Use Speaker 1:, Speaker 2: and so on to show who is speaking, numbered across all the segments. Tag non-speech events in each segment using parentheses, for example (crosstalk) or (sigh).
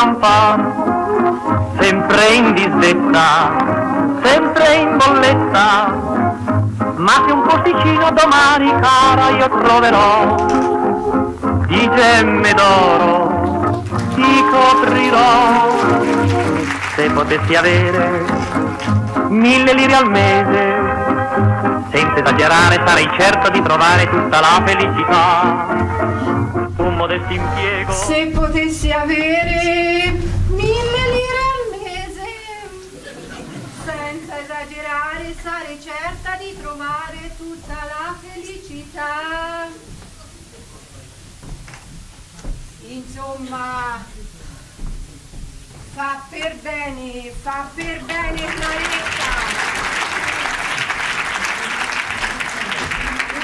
Speaker 1: campare, sempre in disdetta, sempre in bolletta, ma se un posticino domani cara io troverò, di gemme d'oro ti coprirò, se potessi avere mille lire al mese, senza esagerare sarei certo di trovare tutta la felicità. Un modesto impiego.
Speaker 2: Se potessi avere mille lire al mese, senza esagerare, sarei certa di trovare tutta la felicità. Insomma, fa per bene, fa per bene Claretta.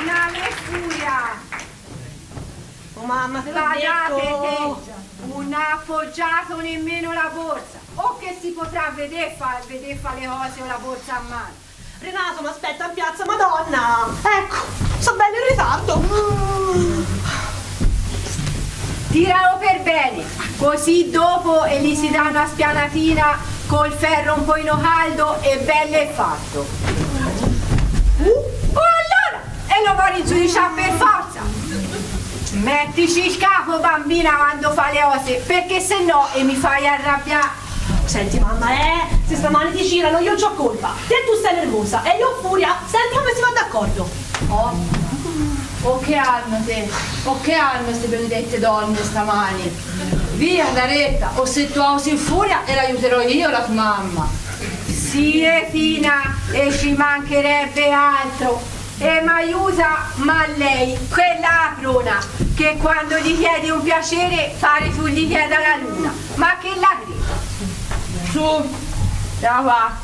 Speaker 2: Una messuria
Speaker 3: Oh mamma, te l'ho
Speaker 2: ha appoggiato nemmeno la borsa. O che si potrà vedere fa, vedere fa le cose con la borsa a mano.
Speaker 3: Renato, mi aspetta in piazza, madonna! Ecco, sono bello in ritardo!
Speaker 2: Tiralo per bene, così dopo e gli si dà una spianatina col ferro un pochino caldo e bello è fatto. Uh, oh allora! E lo vuoi giudicare per forza! Mettici il capo bambina quando fa le cose, perché se no e mi fai arrabbiare.
Speaker 3: Senti mamma, eh, se stamani ti girano io ho colpa. Te tu sei nervosa e io furia. Senti come si va d'accordo.
Speaker 2: Oh. O che hanno te? O che hanno queste benedette donne stamani? Via Daretta, o se tu usi in furia e l'aiuterò io la tua mamma. Sì, è fina, e ci mancherebbe altro. E mi aiuta, ma lei, quella aprona, che quando gli chiedi un piacere pare tu gli chieda la luna. Ma che la credi? Su, da qua.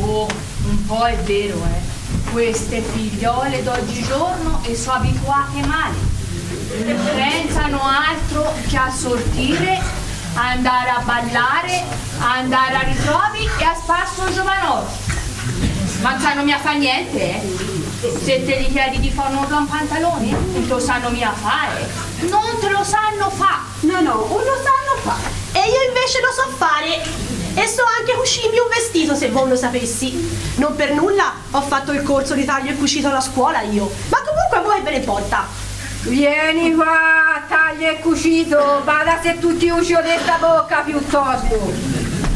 Speaker 2: Oh, un po' è vero, eh. Queste figliole d'oggigiorno e sono abituate male. Pensano altro che a sortire, andare a ballare, andare a ritrovi e a spasso giovanotto. Ma non mi fa niente, eh? Se te li chiedi di fare un pantalone, non te lo sanno mia fare. Non te lo sanno fare.
Speaker 3: No, no, non lo sanno fare. E io invece lo so fare. E so anche cucirmi un vestito se voi lo sapessi. Non per nulla ho fatto il corso di taglio e cucito alla scuola io. Ma comunque voi ve ne importa.
Speaker 2: Vieni qua, taglio e cucito, vada se tu ti uscio questa bocca piuttosto.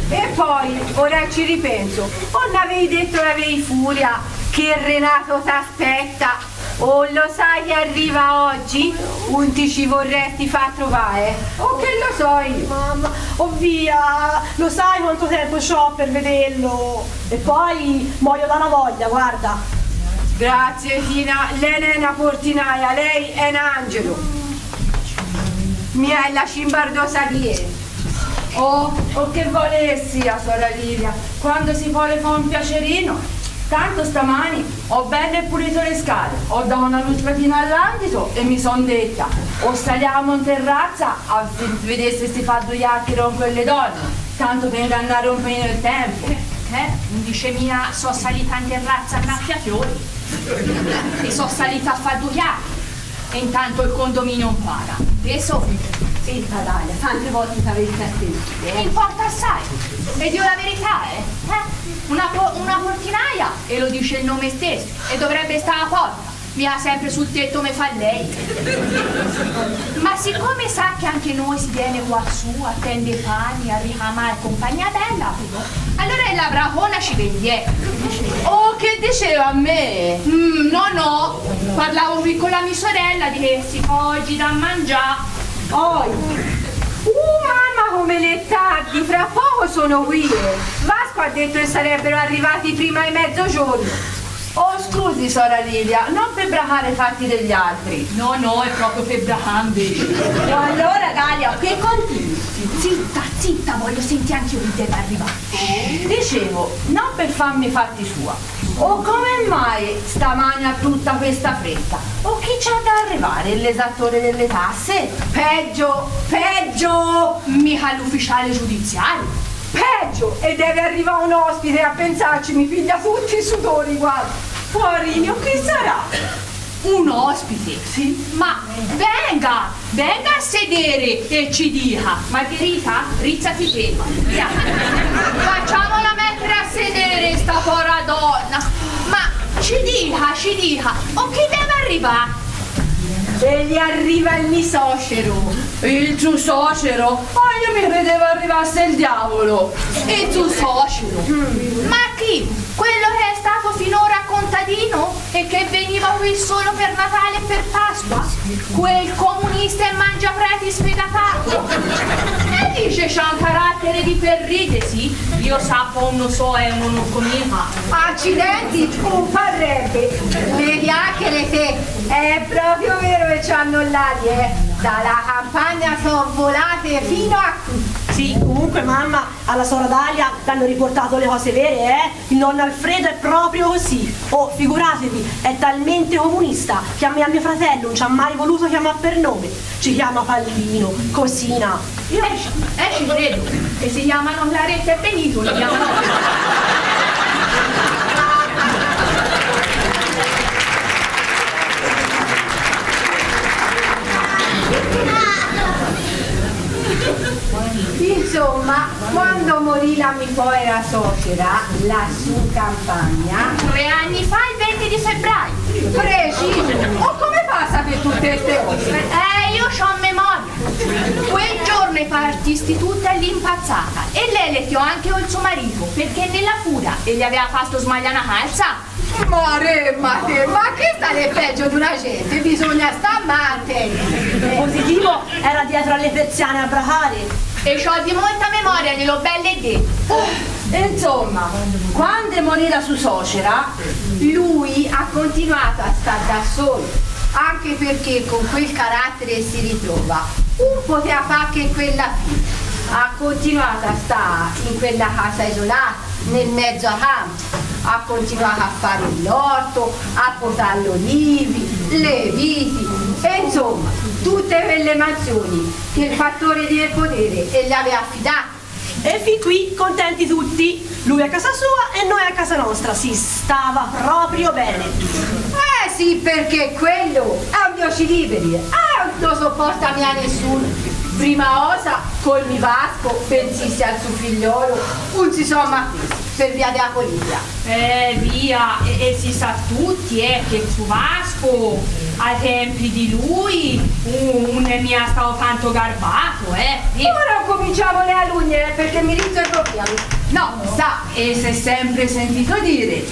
Speaker 2: E poi, ora ci ripenso, non avevi detto l'avevi furia che Renato t'aspetta o lo sai che arriva oggi? Un ti ci vorresti far trovare? O che lo so io?
Speaker 3: Mamma, oh via, lo sai quanto tempo ho per vederlo. E poi muoio da una voglia, guarda.
Speaker 2: Grazie Tina, lei è una portinaia, lei è un angelo. Mia è la cimbardosa di. Oh, oh che volessi a sorella Livia, quando si vuole fare un piacerino, Tanto stamani ho belle pulito le scale, ho dato una lustratina all'andito e mi son detta o saliamo in terrazza a vedere se si fa due chiacchiere con quelle donne, tanto per ingannare un po' il tempo.
Speaker 4: Eh? Dice mia, sono salita in terrazza a fiori e sono salita a fare due chiacchiere e intanto il condominio non paga. E
Speaker 3: Zitta Dalia, tante volte ti avevi.
Speaker 4: Eh? Importa assai. E dio la verità, eh? eh? Una, una portinaia, e lo dice il nome stesso, e dovrebbe stare a porta. Mi ha sempre sul tetto come fa lei. Ma siccome sa che anche noi si viene quassù, attende pani, a ricamare compagnia bella, allora la bracona ci vendie.
Speaker 2: Oh, che diceva a me?
Speaker 4: Mm, no, no, parlavo qui con la mia sorella di che si foggi da mangiare.
Speaker 2: Poi, uh mamma come le tardi, fra poco sono qui. Vasco ha detto che sarebbero arrivati prima di mezzogiorno. Oh scusi sora Lilia, non per bracare i fatti degli altri.
Speaker 4: No, no, è proprio per bracare
Speaker 2: E allora Galia, che continui?
Speaker 4: Zitta, zitta, voglio sentire anche io che deve arrivare.
Speaker 2: Dicevo, non per farmi fatti sua. O come mai stamani ha tutta questa fretta? O chi c'ha da arrivare? L'esattore delle tasse? Peggio, peggio!
Speaker 4: Mica l'ufficiale giudiziario.
Speaker 2: Peggio! E deve arrivare un ospite a pensarci, mi piglia tutti i sudori, guarda. Poverino, chi sarà?
Speaker 4: un ospite.
Speaker 5: Sì.
Speaker 4: Ma venga, venga a sedere e ci dica. Margherita, rizzati ferma. Via. Facciamola mettere sta povera donna. Ma ci dica, ci dica, o chi deve arrivare?
Speaker 5: E gli arriva il mio suocero. Il tuo suocero? Ah, io mi credevo arrivasse il diavolo.
Speaker 4: E tu suocero? Ma chi? Quello che finora contadino e che veniva qui solo per Natale e per Pasqua? Quel comunista e mangiapreti sfegatato? E dice c'ha un carattere di perridesi? Io sapo uno so uno non comincia.
Speaker 2: Accidenti, un parrebbe. Vedi anche le te. È proprio vero che c'hanno l'aria, eh. Dalla campagna sono volate fino a qui.
Speaker 3: Sì, comunque mamma, alla sora Dalia l'hanno riportato le cose vere, eh? Il nonno Alfredo è proprio così. Oh, figuratevi, è talmente comunista che a me e a mio fratello non ci ha mai voluto chiamare per nome. Ci chiama Pallino, Cosina.
Speaker 4: Io eh, eh, ci credo. E si chiamano Claretta e Benito, li chiamano. (laughs)
Speaker 2: Insomma, quando morì la mia povera suocera, lassù in campagna,
Speaker 4: Tre anni fa, il 20 di febbraio.
Speaker 2: preciso, o come fa a sapere tutte queste cose?
Speaker 4: Eh, io ho memoria. Quel giorno i partisti tutte all'impazzata e lei le tiò anche il suo marito perché nella furia e gli aveva fatto smagliare una calza.
Speaker 2: Ma te, ma che stare peggio di una gente? Bisogna sta amante.
Speaker 3: Positivo era dietro alle persiane a bracare.
Speaker 4: E c'ho di molta memoria, gliel'ho belle detto.
Speaker 5: Insomma, quando morì la sua suocera,
Speaker 2: Lui ha continuato a stare da solo, anche perché con quel carattere si ritrova, un poteva fare che quella fine. Ha continuato a stare in quella casa isolata, nel mezzo a campo, ha continuato a fare l'orto, a potare gli olivi, le viti, e insomma, tutte quelle mansioni che il fattore di potere e le aveva affidate.
Speaker 3: E fin qui contenti tutti. Lui a casa sua e noi a casa nostra. Si stava proprio bene.
Speaker 2: Eh sì, perché quello è un Dio ci liberi, eh, non sopporta mia nessuno. Prima osa col mi Vasco, pensisse al suo figliolo, un si somma per via della politica.
Speaker 4: Eh, via, e, e si sa tutti, eh, che su Vasco, ai tempi di lui, un, un mia stato tanto garbato, eh. E-
Speaker 2: Ora cominciamo le alunne eh, perché mi profili.
Speaker 5: no, sa, e si è sempre sentito dire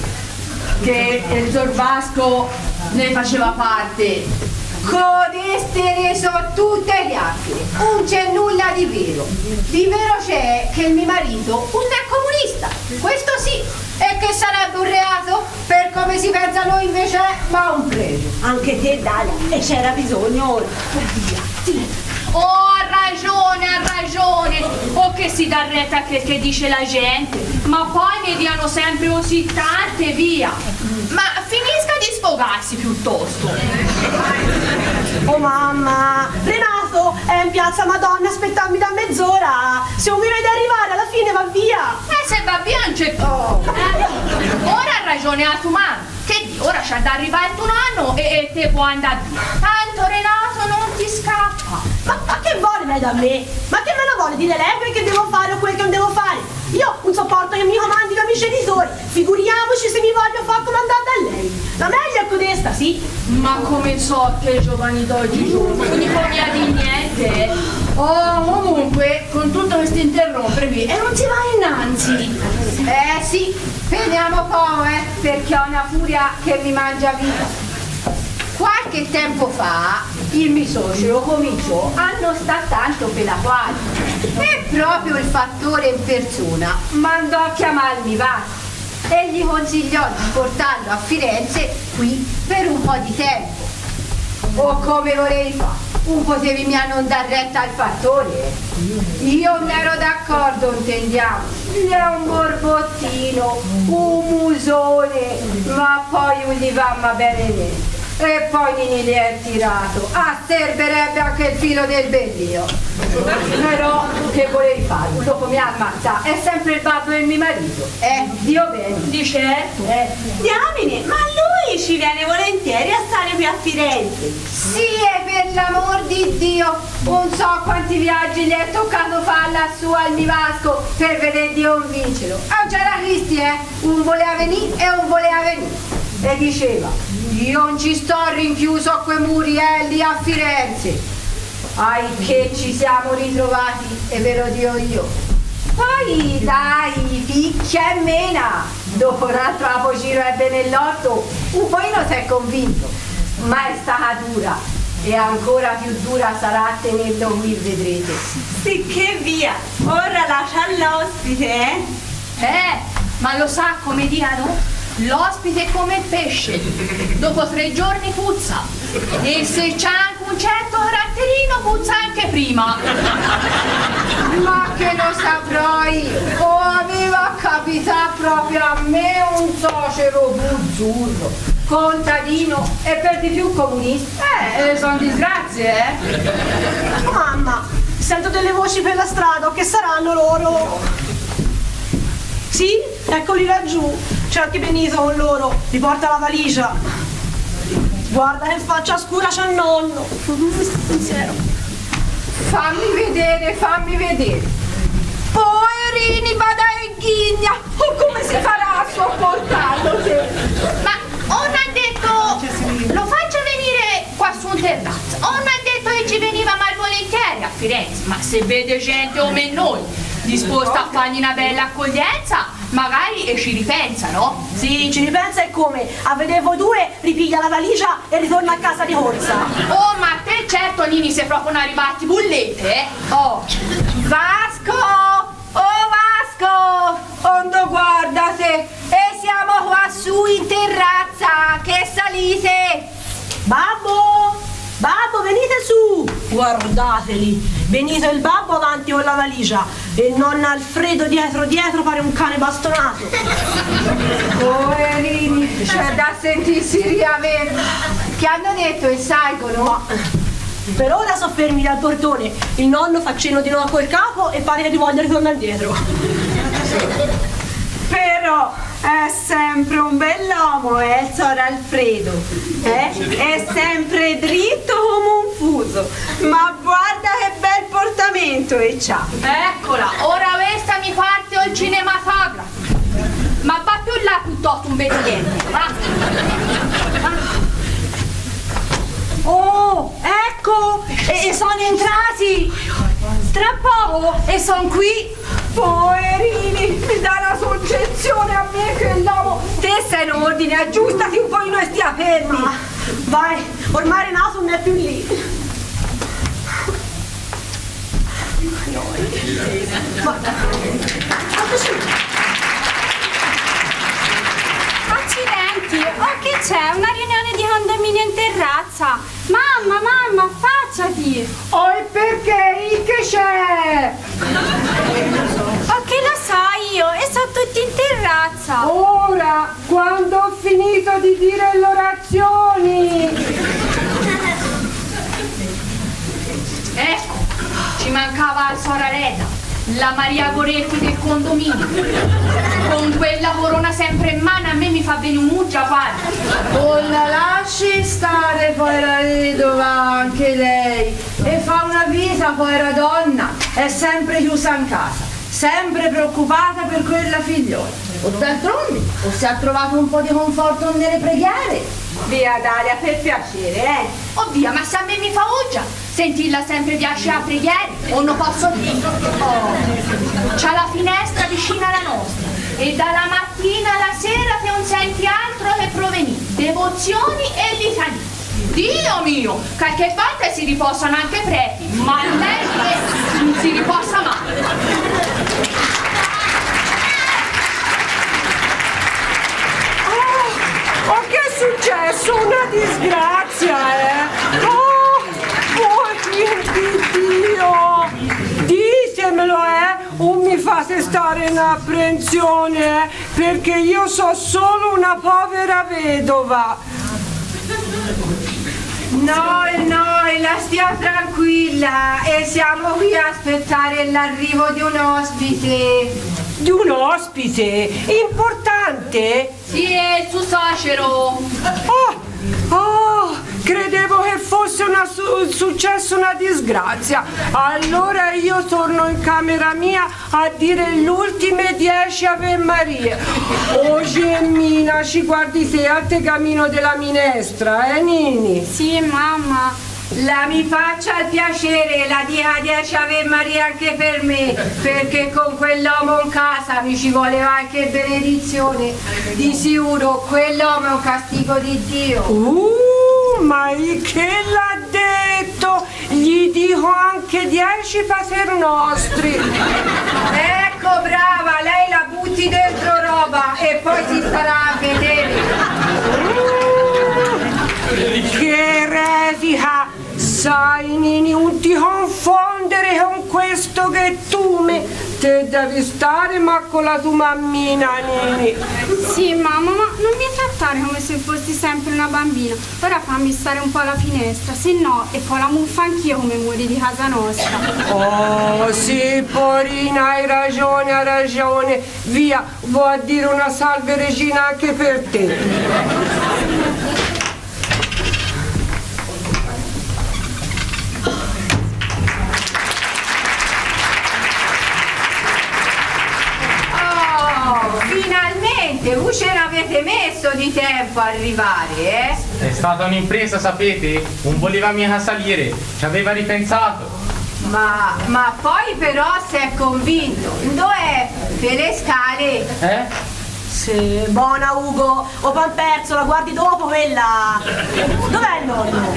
Speaker 5: che il Tor Vasco ne faceva parte.
Speaker 2: Codeste ne sono tutte chiacchiere, non c'è nulla di vero. Di vero c'è che il mio marito non è comunista, questo sì, e che sarebbe un reato per come si pensa noi invece ma un pregio.
Speaker 3: Anche te, Dalia. E c'era bisogno ora. Via. Sì.
Speaker 4: Oh, ha ragione, ha ragione. O che si dà retta a quel che dice la gente. Ma poi ne diano sempre così tante, via. Ma finisca di sfogarsi piuttosto.
Speaker 3: Oh mamma, Renato è in piazza Madonna aspettarmi da mezz'ora. Se non mi vede arrivare alla fine va via.
Speaker 4: Eh, se va via non c'è più. Eh, ora ha ragione la tua mamma. Che ora c'è da arrivare il tuo nonno e, e te può andare via. Tanto Renato non ti scappa.
Speaker 3: Ma, ma che vuole lei da me? Ma che me lo vuole dire lei che devo fare o quel che non devo fare? Io non sopporto che mi comandino i miei genitori. Figuriamoci se mi voglio far comandare da lei. La meglio è codesta, sì.
Speaker 5: Ma come so che i giovani d'oggi giovani?
Speaker 4: Non via di niente.
Speaker 5: Oh, comunque, con tutto questo interrompermi, e non si va innanzi.
Speaker 2: Eh sì, vediamo come, perché ho una furia che mi mangia via. Qualche tempo fa il mio socio cominciò a non sta tanto per la quale e proprio il fattore in persona mandò a chiamarmi Vasco e gli consigliò di portarlo a Firenze qui per un po' di tempo. O come volevi fare? Un potevi mia non dar retta al fattore? Io non ero d'accordo, intendiamo. Gli è un borbottino, un musone, ma poi non gli va ma bene niente. E poi Nini li è tirato. Ah, serverebbe anche il filo del bellio. Però che volevi fare? Dopo mi ammazza. È sempre il babbo del mio marito. Eh, Dio bene.
Speaker 4: Di certo.
Speaker 2: Eh,
Speaker 3: Diamine, ma lui ci viene volentieri a stare qui a Firenze.
Speaker 2: Sì, e per l'amor di Dio, non so quanti viaggi gli è toccato fare lassù al Mivasco per vedere di convincerlo. Ah, già la Cristi, eh, un voleva venire e un voleva venire. E diceva, io non ci sto rinchiuso a quei murielli a Firenze. Ai che ci siamo ritrovati, e ve lo dico io. Poi dai, picchia e mena. Dopo un altro apocino ebbe nell'orto, un pochino si è convinto, ma è stata dura e ancora più dura sarà a tenerlo qui, vedrete.
Speaker 3: Sì che via, ora lascia l'ospite, eh?
Speaker 4: Eh, ma lo sa come diano? L'ospite è come il pesce, dopo tre giorni puzza. E se c'ha anche un certo caratterino, puzza anche prima.
Speaker 2: Ma che lo saprò? O aveva capitato proprio a me un socero buzzurro, contadino e per di più comunista?
Speaker 5: Eh, sono disgrazie, eh?
Speaker 3: Mamma, sento delle voci per la strada, che saranno loro? Sì, eccoli laggiù. C'è anche Benito con loro, li porta la valigia. Guarda che faccia scura c'ha il nonno. Pensiero.
Speaker 2: Fammi vedere, fammi vedere. Poverini, bada e ghigna! O come si farà a sopportarlo?
Speaker 4: Ma non ha detto lo faccia venire qua su un terrazzo. Non ha detto che ci veniva malvolentieri a Firenze. Ma se vede gente come noi disposta a fargli una bella accoglienza, magari e ci ripensa, no?
Speaker 3: Sì, ci ripensa e come? A vedere voi due, ripiglia la valigia e ritorna a casa di corsa.
Speaker 4: Oh, ma te certo Nini sei proprio una ribatti bullette, eh?
Speaker 2: Oh, Vasco! Oh Vasco! Ondo guardate! E siamo qua su in terrazza! Che salite!
Speaker 3: Babbo! Babbo, venite su! Guardateli! Benito e il babbo avanti con la valigia e il nonno Alfredo dietro dietro pare un cane bastonato.
Speaker 2: Poverini, c'è da sentirsi riavere. Che hanno detto il Saigono?
Speaker 3: Ma per ora sono fermi dal portone. Il nonno fa cenno di nuovo col capo e pare che ti voglia ritornare indietro.
Speaker 6: Però è sempre un bell'uomo, eh, il sor Alfredo. Eh? È sempre dritto come un fuso. Ma guarda che bel portamento che c'ha.
Speaker 4: Eccola, ora questa mi parte al cinematografo. Ma va più là piuttosto un vecchietto, va?
Speaker 3: Oh, ecco! E, e sono entrati! Tra poco e sono qui!
Speaker 2: Poverini, mi dà la soggezione a me che l'uomo. Te sei in ordine, aggiustati un po' e stia fermi.
Speaker 3: Ah, vai, ormai Renato non è più lì. Ma, ma
Speaker 7: Accidenti, oh che c'è? Una riunione di condominio in terrazza. Mamma, mamma, affacciati.
Speaker 2: Oh, e perché? Che c'è?
Speaker 7: Oh che lo so io, e sono tutti in terrazza.
Speaker 2: Ora, quando ho finito di dire le orazioni.
Speaker 4: Ecco, ci mancava la sorella, la Maria Goretti del condominio. Con quella corona sempre in mano a me mi fa venire un muggia, guarda.
Speaker 5: Oh, la lasci stare, povera vedova, anche lei. E fa una vita, povera donna, è sempre chiusa in casa, sempre preoccupata per quella figliola. O d'altronde, o si ha trovato un po' di conforto nelle preghiere.
Speaker 2: Via Dalia, per piacere, eh.
Speaker 4: Oh via, ma se a me mi fa uggia, sentirla sempre piace a preghiere, o non posso dire. Oh, c'ha la finestra vicina alla nostra e dalla mattina alla sera che non senti altro che provenire, devozioni e litanie. Dio mio, qualche volta si riposano anche preti, ma lei che non si riposa mai.
Speaker 6: Oh, che è successo? Una disgrazia, eh? Oh, oh di Dio! Ditemelo, eh? O mi fate stare in apprensione, eh? Perché io so solo una povera vedova.
Speaker 2: Noi, noi, la stia tranquilla e siamo qui a aspettare l'arrivo di un ospite.
Speaker 6: di un ospite importante.
Speaker 4: Sì, è il suo suocero.
Speaker 6: Oh, oh, credevo che fosse una su- successo una disgrazia. Allora io torno in camera mia a dire le ultime dieci Ave Maria. Oh Gemmina, ci guardi te al tegamino della minestra, eh Nini?
Speaker 7: Sì, mamma.
Speaker 2: La mi faccia il piacere, la dia 10 Ave Maria anche per me, perché con quell'uomo in casa mi ci voleva anche benedizione. Di sicuro quell'uomo è un castigo di Dio.
Speaker 6: Uh, ma che l'ha detto? Gli dico anche dieci paternostri.
Speaker 2: Ecco brava, lei la butti dentro roba e poi si starà a vedere.
Speaker 6: Che eretica! Sai, Nini, non ti confondere con questo che tu me. Te devi stare ma con la tua mammina, Nini.
Speaker 7: Sì, mamma, ma non mi trattare come se fossi sempre una bambina. Ora fammi stare un po' alla finestra, se no e poi la muffa anch'io come muori di casa nostra.
Speaker 6: Oh, sì, Porina, hai ragione, hai ragione. Via, vo a dire una salve regina anche per te.
Speaker 2: Finalmente, voi ce l'avete messo di tempo a arrivare, eh?
Speaker 8: È stata un'impresa, sapete? Non voleva mica salire, ci aveva ripensato.
Speaker 2: Ma, ma poi però si è convinto. Dov'è? Per le scale.
Speaker 8: Eh?
Speaker 3: Sì, buona Ugo. O Pamperzo, la guardi dopo quella. Dov'è il nonno?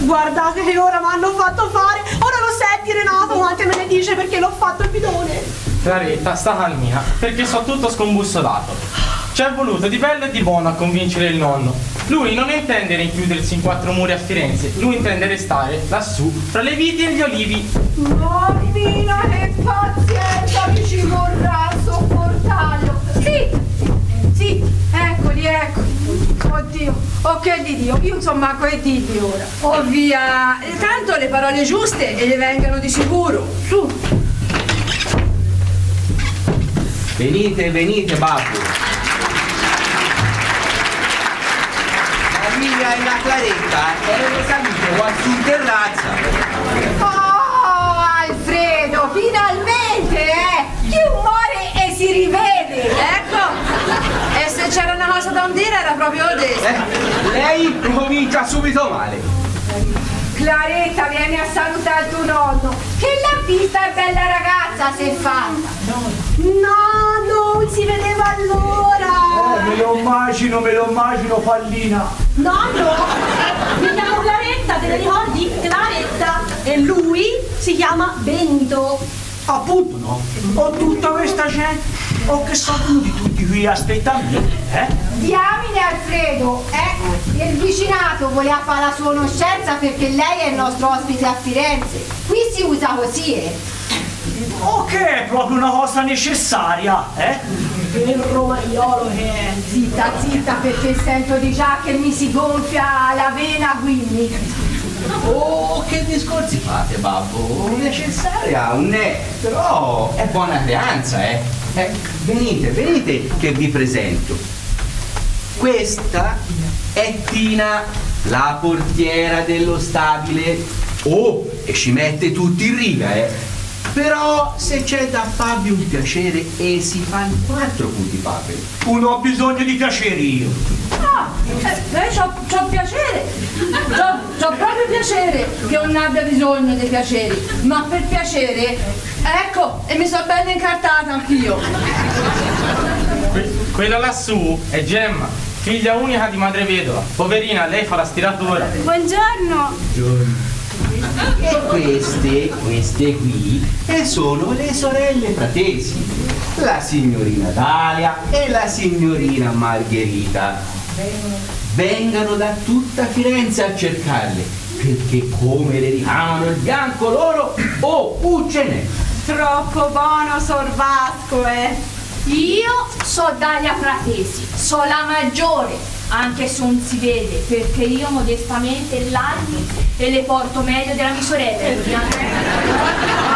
Speaker 3: Guardate che ora mi hanno fatto fare. Ora lo senti Renato quante me ne dice perché l'ho fatto il bidone.
Speaker 8: Claretta, sta calmina, perché so tutto scombussolato. Ci è voluto di bello e di buono a convincere il nonno. Lui non intende rinchiudersi in quattro muri a Firenze, lui intende restare lassù, fra le viti e gli olivi.
Speaker 2: Mammina, che pazienza mi ci vorrà a sopportarlo. Sì, sì, eccoli, eccoli. Oddio, oh che di Dio, io insomma che di Dio ora.
Speaker 5: Oh via, e tanto le parole giuste e le vengano di sicuro. Su.
Speaker 9: Venite, venite, babbo. La Livia e la Claretta erano salite qua su in terrazza.
Speaker 2: Oh, Alfredo, finalmente, eh! Chi muore e si rivede.
Speaker 5: Ecco, e se c'era una cosa da dire era proprio adesso.
Speaker 9: Eh, lei comincia subito male.
Speaker 2: Claretta, vieni a salutare tuo nonno. Che l'ha vista è bella ragazza, si è fatta.
Speaker 3: No, non si vedeva allora.
Speaker 10: me lo immagino, me lo immagino, pallina.
Speaker 3: Nonno, mi chiamo Claretta, te ne ricordi? Claretta. E lui si chiama Benito.
Speaker 10: Appunto, no? Ho tutta questa gente. Oh, che sono venuti tutti qui a aspettarmi, eh?
Speaker 2: Diamine Alfredo, eh? Il vicinato voleva fare la sua conoscenza perché lei è il nostro ospite a Firenze. Qui si usa così, eh?
Speaker 10: Che è proprio una cosa necessaria, eh?
Speaker 3: Che romaiolo che è.
Speaker 2: Zitta, zitta, perché sento di già che mi si gonfia la vena, quindi.
Speaker 9: Oh, che discorsi fate, babbo? Necessaria, un è, però è buona creanza, eh? eh venite, venite che vi presento. Questa è Tina, la portiera dello stabile. Oh, e ci mette tutti in riga, eh? Però se c'è da farvi un piacere e si fa in quattro punti paperi.
Speaker 10: Non ho bisogno di piaceri io.
Speaker 5: Ah, eh, eh, c'ho, c'ho piacere, c'ho, c'ho proprio piacere che non abbia bisogno dei piaceri, ma per piacere, ecco, e mi sono bella incartata anch'io.
Speaker 8: Que- quella lassù è Gemma, figlia unica di madre vedova. Poverina, lei fa la stiratura.
Speaker 7: Buongiorno.
Speaker 9: E queste, queste qui, eh, sono le sorelle fratesi, la signorina Dalia e la signorina Margherita. Vengano da tutta Firenze a cercarle, perché come le ricamano il bianco loro, oh, uccene!
Speaker 3: Troppo buono Sor Vasco, eh!
Speaker 4: Io so Dalia Fratesi, so la maggiore, anche se non si vede, perché io modestamente l'anni e le porto meglio della mia sorella.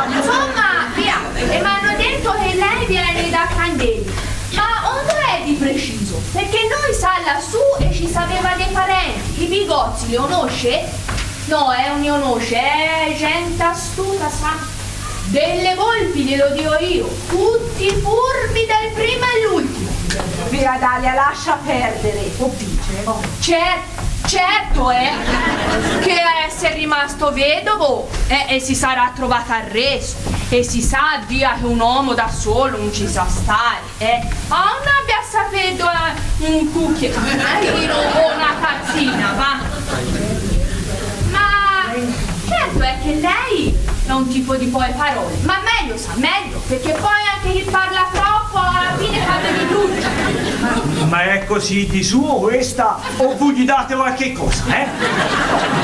Speaker 4: Insomma, via, e mi hanno detto che lei viene da Candeli, ma onde è di preciso? Perché noi sa lassù e ci sapeva dei parenti, i bigozzi li conosce? No, è un conosce, è gente astuta, sa. Delle volpi, glielo dico io, tutti furbi dal primo all'ultimo.
Speaker 2: Via Dalia, lascia perdere. O dice, oh.
Speaker 4: Certo, certo è che essere rimasto vedovo eh, e si sarà trovato arresto e si sa via che un uomo da solo non ci sa stare eh. Ah, non abbia saputo eh, un cucchiaio o una tazzina va certo è che lei è un tipo di poi parole ma meglio sa meglio perché poi anche chi parla troppo alla fine cade di tutto
Speaker 10: Ma è così di suo questa o voi gli date qualche cosa, eh?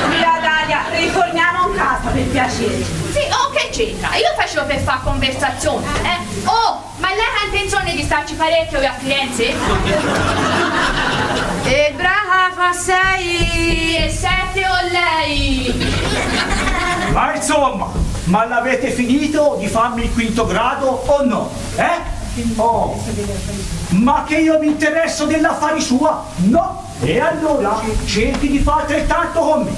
Speaker 2: Via Dalia, ritorniamo a casa per piacere.
Speaker 4: Sì, oh, che c'entra? Io facevo per fare conversazione, eh? Oh, ma lei ha intenzione di starci parecchio qui a Firenze?
Speaker 5: E brava sei!
Speaker 4: E sette o lei?
Speaker 10: Ma insomma, ma l'avete finito di farmi il quinto grado o no? Eh? Oh, ma che io mi interesso dell'affari sua? No! E allora cerchi di fare altrettanto con me.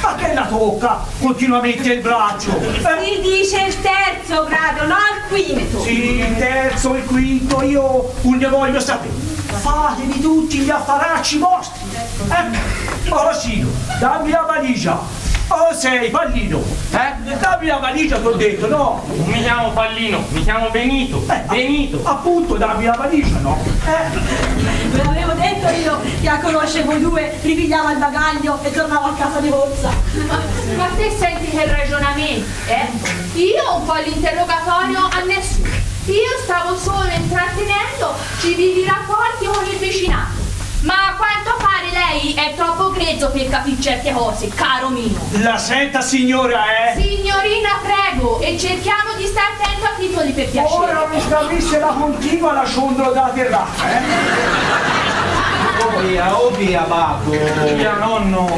Speaker 10: Ma che la tocca continuamente il braccio? Eh?
Speaker 2: Si dice il terzo grado, no il quinto.
Speaker 10: Sì, il terzo, il quinto, io non ne voglio sapere. Fatevi tutti gli affaracci vostri. Eh? Orosino, dammi la valigia. Oh, sei pallino. Eh? Dammi la valigia, ti ho detto, no?
Speaker 8: Non mi chiamo Pallino, mi chiamo Benito.
Speaker 10: Eh,
Speaker 8: Benito.
Speaker 10: Appunto, dammi la valigia, no? Eh?
Speaker 3: Ve l'avevo detto io che a conoscere voi due ripigliava il bagaglio e tornava a casa di Rozza.
Speaker 4: Ma te senti che ragionamento, eh? Io un po' l'interrogatorio a nessuno. Io stavo solo intrattenendo civili rapporti con il vicinato. Ma a quanto pare lei è troppo grezzo per capire certe cose, caro mio.
Speaker 10: La senta signora, eh?
Speaker 4: Signorina, prego, e cerchiamo di stare attento a titoli per piacere.
Speaker 10: Ora mi stabilisse la continua la ciondolo da terraccia, eh?
Speaker 9: Oh via, oh via, babbo.
Speaker 8: Via nonno.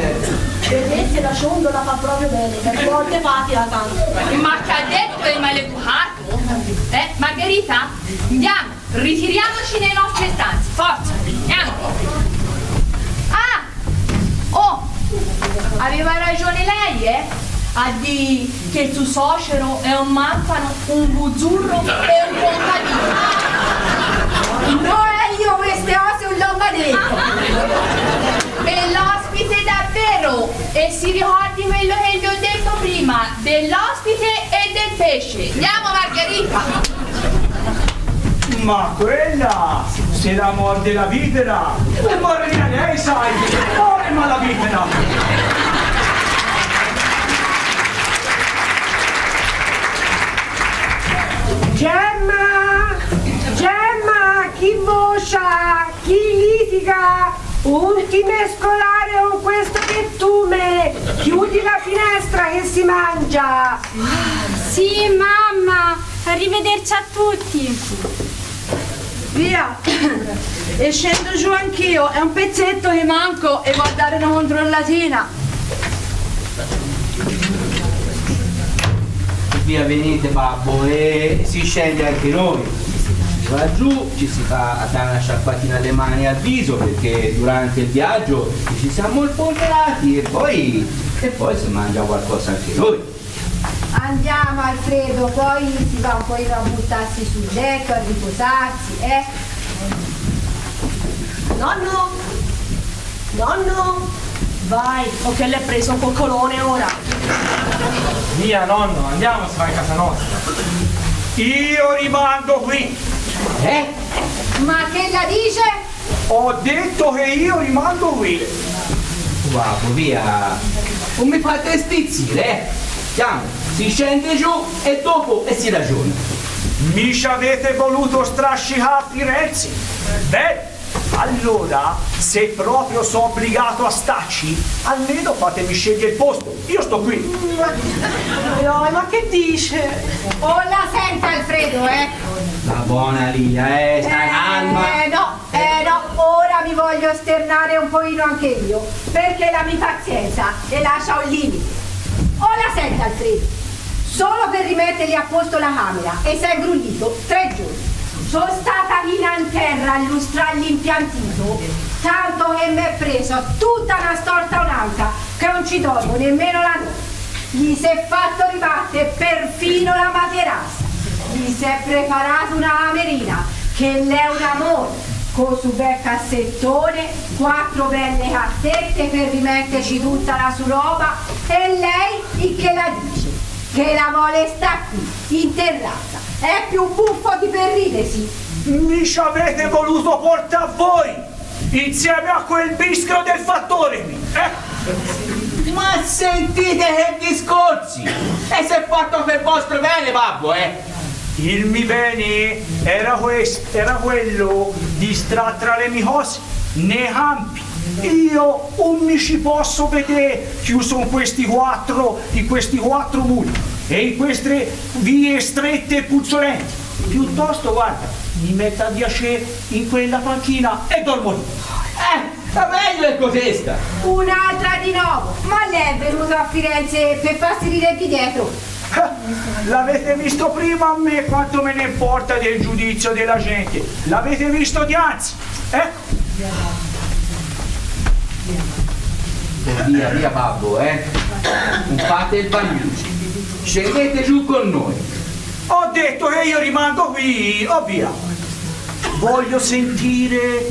Speaker 3: Vedesse la ciondola fa proprio bene, per volte la tanto.
Speaker 4: Ma che ha detto quel maleducato? Eh, Margherita, andiamo, ritiriamoci nelle nostre stanze, forza, andiamo. Ah, oh, aveva ragione lei, eh? A dire che il suo suocero è un mampano, un buzzurro e un contadino.
Speaker 2: No, è io queste cose non l'ho mai detto.
Speaker 4: E l'ospite davvero! E si ricordi quello che gli ho detto prima, dell'ospite e del pesce. Andiamo Margherita!
Speaker 10: Ma quella, se la morde la vipera, e via lei, sai, muore ma la vipera.
Speaker 6: Gemma! Gemma! Chi vocia? Chi litiga? Ultime scolare con questo pettume! Chiudi la finestra che si mangia!
Speaker 7: Sì, mamma! Arrivederci a tutti!
Speaker 5: Via! E scendo giù anch'io, è un pezzetto che manco e vado a dare una controllatina.
Speaker 9: Via venite babbo e si scende anche noi. Si va giù, ci si fa a dare una sciacquatina alle mani e al viso perché durante il viaggio ci siamo polverati e poi, e poi si mangia qualcosa anche noi.
Speaker 2: Andiamo Alfredo, poi si va un po' a buttarsi sul letto, a riposarsi, eh?
Speaker 3: Nonno! Nonno! Vai, che l'hai preso un coccolone ora.
Speaker 8: Via nonno, andiamo, si va in casa nostra.
Speaker 10: Io rimango qui.
Speaker 9: Eh?
Speaker 2: Ma che la dice?
Speaker 10: Ho detto che io rimango qui.
Speaker 9: Babbo, via. Non mi fate stizzire, eh? Andiamo, si scende giù e dopo e si ragiona.
Speaker 10: Mi ci avete voluto strascicare a Firenze? Beh, allora, se proprio sono obbligato a starci, almeno fatemi scegliere il posto. Io sto qui.
Speaker 3: No, ma che dice?
Speaker 2: O la senta Alfredo, eh?
Speaker 9: La buona Lia, eh, stai calma.
Speaker 2: Eh no, eh no, ora mi voglio sternare un pochino anche io, perché la mia pazienza le lascia un limite. O la senta Alfredo, solo per rimettergli a posto la camera e sei grullito tre giorni. Sono stata fino in terra a illustrare l'impiantito tanto che mi è preso tutta una storta un'altra, che non ci tolgo nemmeno la notte. Gli si è fatto ribattere perfino la materassa. Gli si è preparato una camerina, che l'è un amore, con su bel cassettone, quattro belle cassette per rimetterci tutta la sua roba e lei il che la dice? Che la vuole sta qui, in terrazza. È più buffo di per ridesi.
Speaker 10: Mi ci avete voluto portare voi, insieme a quel bischero del fattore eh?
Speaker 9: Ma sentite che discorsi! E si è fatto per vostro bene, babbo, eh?
Speaker 10: Il mi bene era, questo, era quello di stare tra le mie cose nei campi. Io non mi ci posso vedere chiuso in questi quattro, in questi quattro muri e in queste vie strette e puzzolenti. Piuttosto, guarda, mi metto a piacere in quella panchina e dormo lì.
Speaker 9: Eh, ma meglio è cos'esta!
Speaker 2: Un'altra di nuovo. Ma lei è venuta a Firenze per farsi ridere di dietro.
Speaker 10: Eh, L'avete visto prima a me quanto me ne importa del giudizio della gente. L'avete visto dianzi. Ecco.
Speaker 9: Via, via, babbo, eh? Fate il bambino. Scendete giù con noi.
Speaker 10: Ho detto che io rimango qui, oh via. Voglio sentire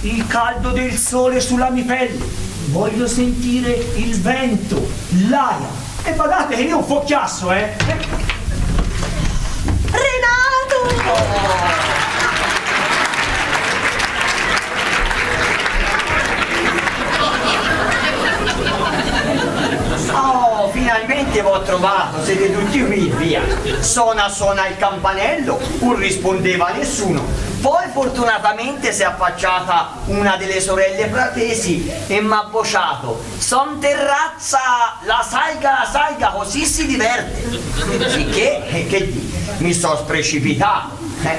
Speaker 10: il caldo del sole sulla mia pelle. Voglio sentire il vento, l'aria. E badate che io un focchiasso, eh?
Speaker 3: Renato!
Speaker 11: Oh, finalmente vi ho trovato, siete tutti qui, via. Suona, suona il campanello, non rispondeva nessuno. Poi fortunatamente si è affacciata una delle sorelle fratesi e mi ha bociato. Son terrazza, la salga, la salga, così si diverte. Sicché, che, che di, mi sono precipitato. eh.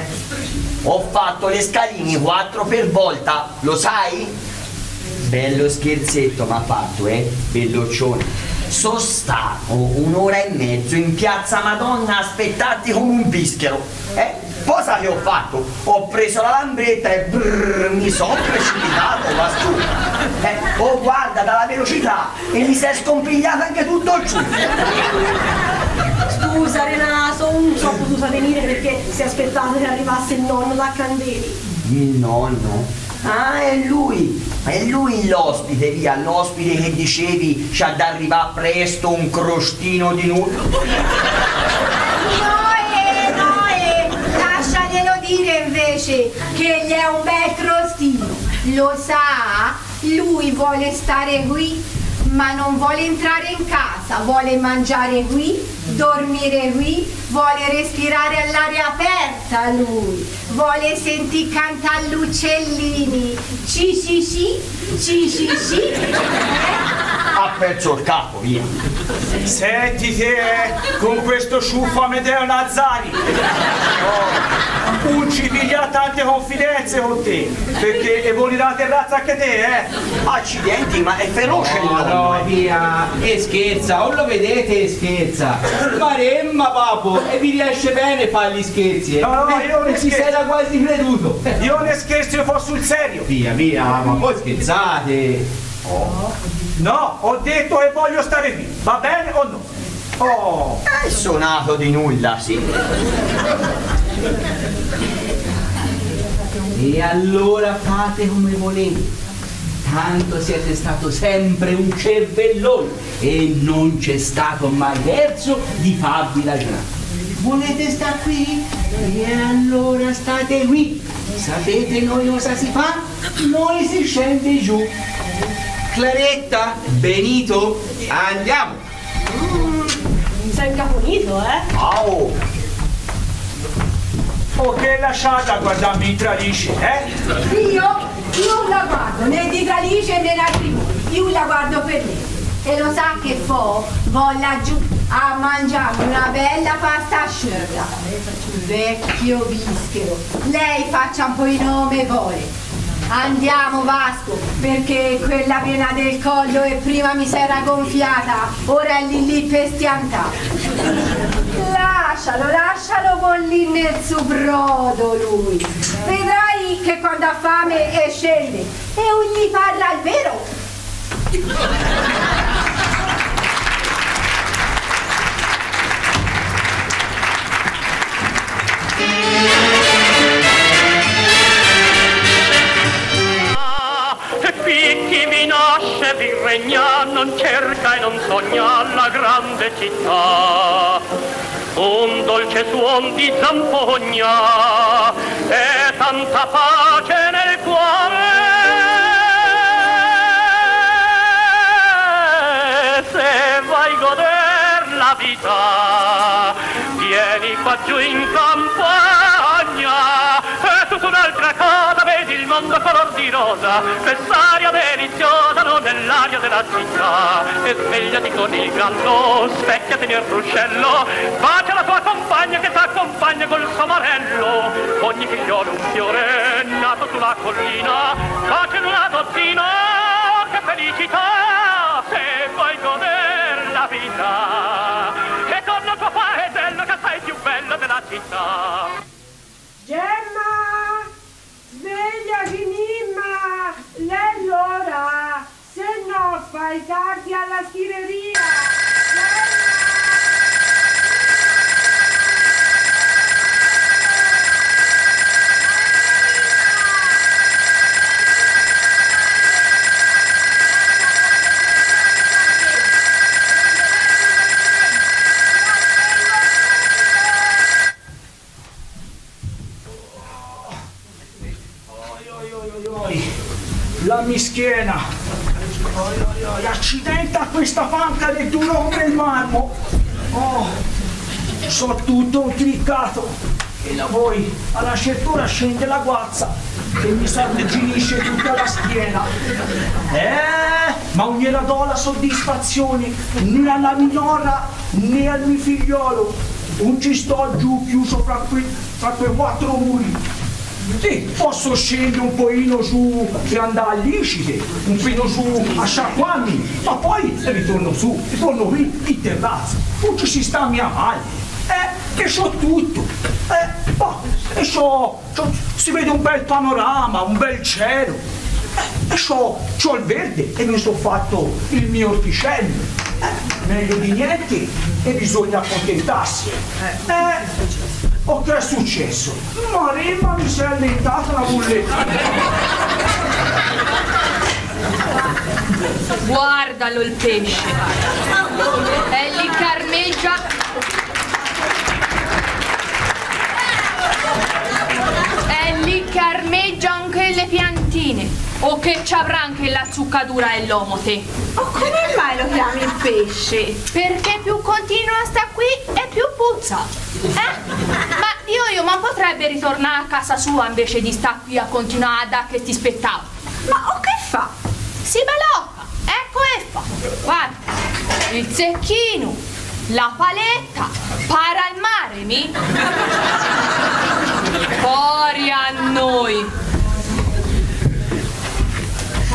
Speaker 11: Ho fatto le scalini quattro per volta, lo sai? Bello scherzetto mi ha fatto, eh? Belloccione. Sono stato un'ora e mezzo in piazza Madonna a aspettarti come un bischero. Eh? Cosa che ho fatto? Ho preso la lambretta e brrr, mi sono precipitato lassù. Eh? Oh guarda dalla velocità e mi si è scompigliato anche tutto il ciuffo.
Speaker 3: Scusa Renato, non sono potuta venire perché si aspettava che arrivasse il nonno da Candeli.
Speaker 11: Il nonno? Ah, è lui! È lui l'ospite, via, l'ospite che dicevi c'ha da arrivare presto un crostino di nulla.
Speaker 2: Noe, Noe, lasciaglielo dire invece che gli è un bel crostino. Lo sa? Lui vuole stare qui, ma non vuole entrare in casa, vuole mangiare qui, dormire qui, vuole respirare all'aria aperta lui, vuole sentire cantare gli uccellini. Ci ci ci, ci ci ci.
Speaker 11: Ha perso il capo, via.
Speaker 10: Senti te, eh, con questo ciuffo a Medeo Nazzari. Oh, un ci piglia tante confidenze con te, perché evoli la terrazza anche te, eh.
Speaker 11: Accidenti, ma è feroce il
Speaker 9: No,
Speaker 11: nonno.
Speaker 9: no,
Speaker 11: eh.
Speaker 9: via, e scherza, o lo vedete e scherza. Maremma, babbo, e vi riesce bene fare gli scherzi, eh?
Speaker 10: No, no, io non
Speaker 9: Eh, ci
Speaker 10: scherzo.
Speaker 9: sei da quasi creduto.
Speaker 10: Io ne scherzo, io fo sul serio.
Speaker 9: Via, via, ma voi scherzate.
Speaker 10: No, ho detto che voglio stare qui, va bene o no? Oh,
Speaker 11: È suonato di nulla, sì.
Speaker 9: E allora fate come volete. Tanto siete stato sempre un cervellone e non c'è stato mai verso di farvi ragionare. Volete stare qui? E allora state qui. Sapete noi cosa si fa? Noi si scende giù. Claretta, Benito, andiamo.
Speaker 3: Sei incaponito, eh?
Speaker 11: Au!
Speaker 10: oh che lasciata a guardarmi in tradisce, eh?
Speaker 2: Io non la guardo né di Galice né da Tribuni, io la guardo per me. E lo sa che fo? Vo laggiù a mangiare una bella pasta asciutta. Vecchio bischero, lei faccia un po' i nome vuole. Andiamo Vasco, perché quella pena del collo e prima mi si era gonfiata, ora è lì lì per stiantare. Lascialo, lascialo bollire nel suo brodo lui. Vedrai che quando ha fame e scende e ogni parla al vero.
Speaker 1: Chi mi nasce vi regna, non cerca e non sogna la grande città. Un dolce suon di zampogna e tanta pace nel cuore. Se vai goder la vita, vieni qua giù in campagna è tutta un'altra cosa, vedi il mondo color di rosa, quest'aria deliziosa non nell'aria della città. E svegliati con il gallo, specchiati nel ruscello, bacia la tua compagna che t'accompagna col suo marello. Ogni figliolo un fiore nato sulla collina, bacia in una dozzina, che felicità, se vuoi goder la vita. E torna al tuo paesello che sei più bello della città.
Speaker 6: Gemma! Svegliati Mimma! L'è l'ora! Se no fai tardi alla schireria!
Speaker 10: La mi schiena. Oi, oi, Accidente a questa panca del duro come il marmo. Oh, so tutto cliccato. E la voi alla certura scende la guazza che mi s'arrugginisce tutta la schiena. Eh, ma non gliela do la soddisfazione né alla minora né al mio figliolo. Non ci sto giù chiuso fra, que, fra quei quattro muri. Sì, posso scendere un pochino su e andare all'icite, un pochino su a sciacquarmi, ma poi ritorno su, ritorno qui in terrazza. Non ci si sta a mia male. Eh, che c'ho tutto. Eh, ma, e c'ho, c'ho- si vede un bel panorama, un bel cielo. Eh, e c'ho, c'ho il verde e mi sono fatto il mio orticello. Eh, meglio di niente e bisogna accontentarsi. Eh, o che è successo? Maremma mi si è allentata la bullettina.
Speaker 4: Guardalo il pesce. È lì che armeggia. È lì che armeggia anche le piantine. O che ci avrà anche la zuccatura e l'omo te.
Speaker 2: Oh, come mai lo chiami il pesce?
Speaker 4: Perché più continua a sta qui e più puzza. Eh? Ma io, io, ma potrebbe ritornare a casa sua invece di sta qui a continuare a dare questi spettacoli.
Speaker 2: Ma oh, che fa?
Speaker 4: Si balocca, ecco e fa. Guarda, il zecchino, la paletta, para al mare, mi? Fuori a noi.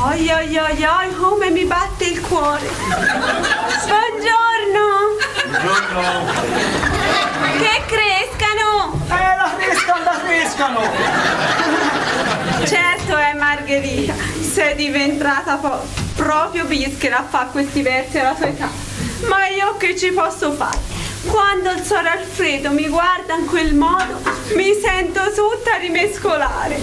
Speaker 6: Oi oi oi oi, come mi batte il cuore. Buongiorno.
Speaker 10: Buongiorno.
Speaker 6: Che crescano.
Speaker 10: Eh, la crescano, la crescano.
Speaker 6: Certo è Margherita, sei diventata po- proprio bischera a fare questi versi alla tua età. Ma io che ci posso fare? Quando il sor Alfredo mi guarda in quel modo, mi sento tutta rimescolare.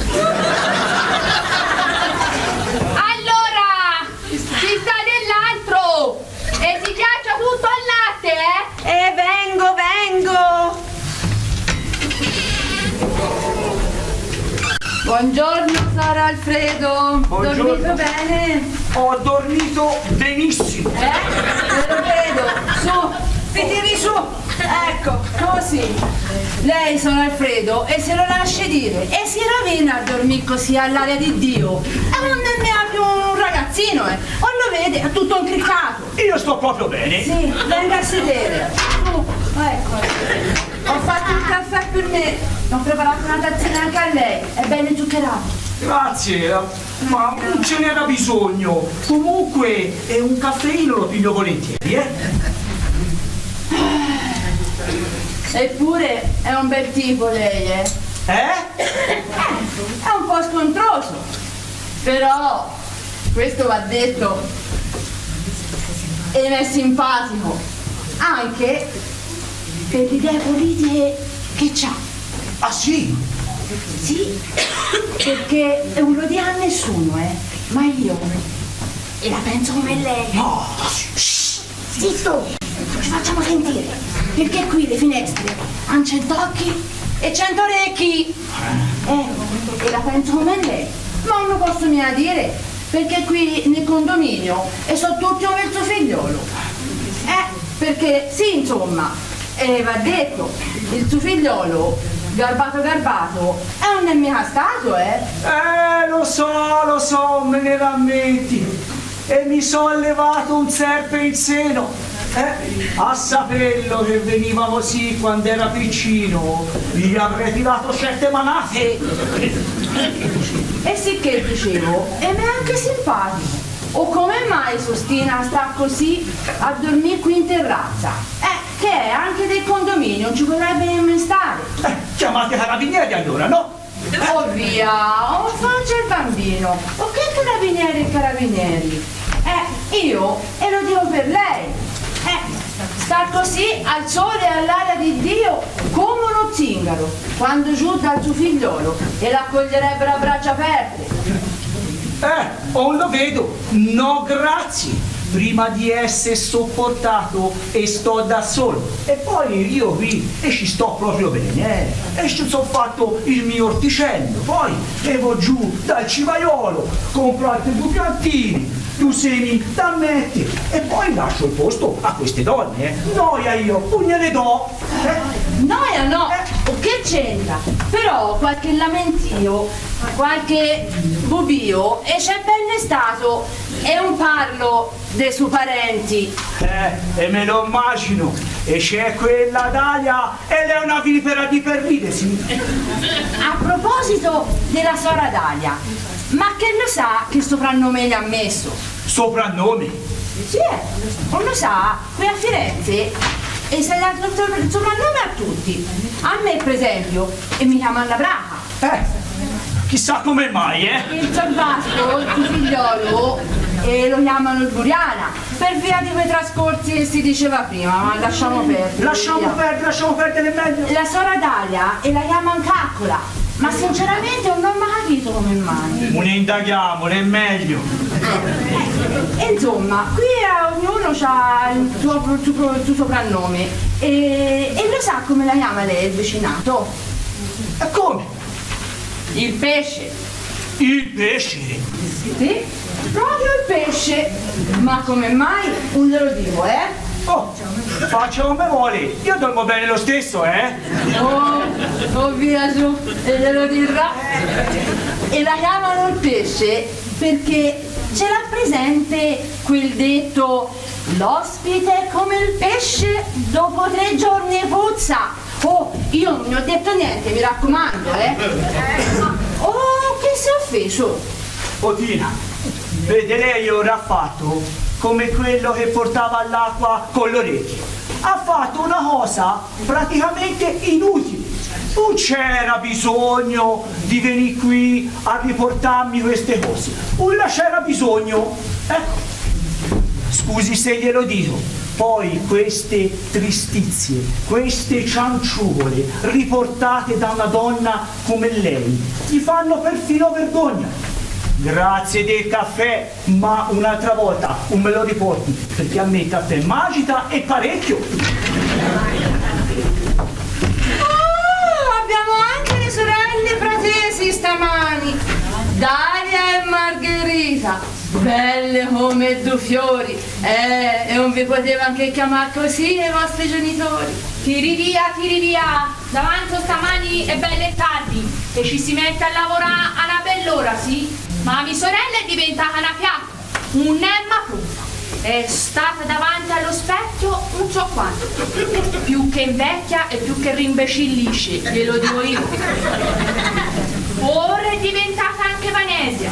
Speaker 4: Allora, ci sta dell'altro. E ti piace tutto il latte, eh?
Speaker 6: E vengo, vengo.
Speaker 5: Buongiorno Sara Alfredo.
Speaker 10: Buongiorno.
Speaker 5: Dormito bene?
Speaker 10: Ho dormito benissimo.
Speaker 5: Eh? Te lo vedo. Su, ti tiri su. Ecco, così. Lei sono Alfredo e se lo lascia dire e si rovina a dormire così all'aria di Dio. E non è neanche un ragazzino, eh. O lo vede, è tutto incliccato.
Speaker 10: Io sto proprio bene.
Speaker 5: Sì, venga a sedere. Su, ecco. Ho fatto un caffè per me. Ho preparato una tazzina anche a lei. È ben zuccherato.
Speaker 10: Grazie, ma non ce n'era bisogno. Comunque, è un caffeino lo piglio volentieri, eh?
Speaker 5: Eppure è un bel tipo lei, eh?
Speaker 10: Eh?
Speaker 5: È un po' scontroso. Però, questo va detto, ed è simpatico, anche per le idee politiche che c'ha.
Speaker 10: Ah sì?
Speaker 5: Sì, perché non lo dirà a nessuno, eh, ma io e la penso come lei.
Speaker 10: No!
Speaker 5: Shh, zitto, ci facciamo sentire, perché qui le finestre hanno cento occhi e cento orecchi. Eh, e la penso come lei, ma non lo posso mica dire, perché qui nel condominio e sono tutti un mezzo figliolo. Eh, perché sì, insomma, eh, va detto, il suo figliolo, garbato garbato, è è mica stato, eh.
Speaker 10: Eh, lo so, lo so, me ne rammenti. E mi sono levato un serpe in seno. Eh, a saperlo che veniva così quando era piccino, gli avrei tirato certe manate.
Speaker 5: E sì che dicevo, e mi è anche simpatico. O come mai Sostina sta così a dormire qui in terrazza? Eh, che è anche del condominio, non ci potrebbe nemmeno stare.
Speaker 10: Eh, chiamate carabinieri allora, no?
Speaker 5: Oh via, oh faccia il bambino. O che carabinieri e carabinieri? Eh, io, e lo dico per lei, sta così al sole e all'aria di Dio come uno zingaro, quando giù dal suo figliolo e l'accoglierebbero a braccia aperte.
Speaker 10: Eh, oh lo vedo. No, grazie. Prima di essere sopportato e sto da solo. E poi io qui e ci sto proprio bene, eh. E ci sono fatto il mio orticello. Poi levo giù dal civaiolo, compro altri due piantini, due semi da mettere. E poi lascio il posto a queste donne, eh. Noia io, gliene do. Eh.
Speaker 5: Noia no, o che c'entra? Però qualche lamentio, qualche bubio e c'è ben stato e un parlo dei suoi parenti.
Speaker 10: Eh, e me lo immagino. E c'è quella Dalia ed è una vipera di per ridesi.
Speaker 5: A proposito della sora Dalia, ma che lo sa che soprannome le ha messo?
Speaker 10: Soprannome?
Speaker 5: Sì, eh, non lo sa, qui a Firenze e si è dato il sopra- il soprannome a tutti. A me per esempio, e mi chiamano la braca.
Speaker 10: Eh, chissà come mai, eh?
Speaker 5: Il Gianvasco, il figliolo, e lo chiamano il Buriana, per via di quei trascorsi che si diceva prima, ma lasciamo perdere.
Speaker 10: Lasciamo perdere, lasciamo perdere meglio.
Speaker 5: La sora Dalia e la chiamano Caccola, ma sinceramente non mi ha capito come mai.
Speaker 10: Non ne indaghiamo, ne è meglio.
Speaker 5: E insomma, qui eh, ognuno ha il suo, il suo- il suo soprannome e, e lo sa come la chiama lei il vicinato?
Speaker 10: E come?
Speaker 5: Il pesce.
Speaker 10: Il pesce?
Speaker 5: Sì, proprio il pesce. Ma come mai? Non glielo dico, eh?
Speaker 10: Oh, faccia come vuole. Io dormo bene lo stesso, eh?
Speaker 5: Oh, oh via su, e glielo dirà. E la chiamano il pesce perché ce l'ha presente quel detto l'ospite è come il pesce dopo tre giorni puzza. Oh, io non ho detto niente, mi raccomando, eh. Oh, che si è offeso?
Speaker 10: Otina, vede lei ora ha fatto come quello che portava all'acqua con le orecchie. Ha fatto una cosa praticamente inutile. Non c'era bisogno di venire qui a riportarmi queste cose. Nulla c'era bisogno. Ecco. Scusi se glielo dico. Poi queste tristizie, queste cianciuole riportate da una donna come lei, gli fanno perfino vergogna. Grazie del caffè, ma un'altra volta non me lo riporti, perché a me il caffè m'agita e parecchio.
Speaker 5: Oh, abbiamo anche le sorelle fratesi stamani, Dalia e Margherita, belle come due fiori, eh, e non vi poteva anche chiamare così i vostri genitori.
Speaker 4: Tiri via, tiri via. Davanti stamani è belle tardi e ci si mette a lavorare a una bell'ora, sì? Ma mia sorella è diventata una piatta, un'emma pronta. È stata davanti allo specchio non so quanto. Più che invecchia e più che rimbecillisce, glielo dico io. Ora è diventata anche Vanesia.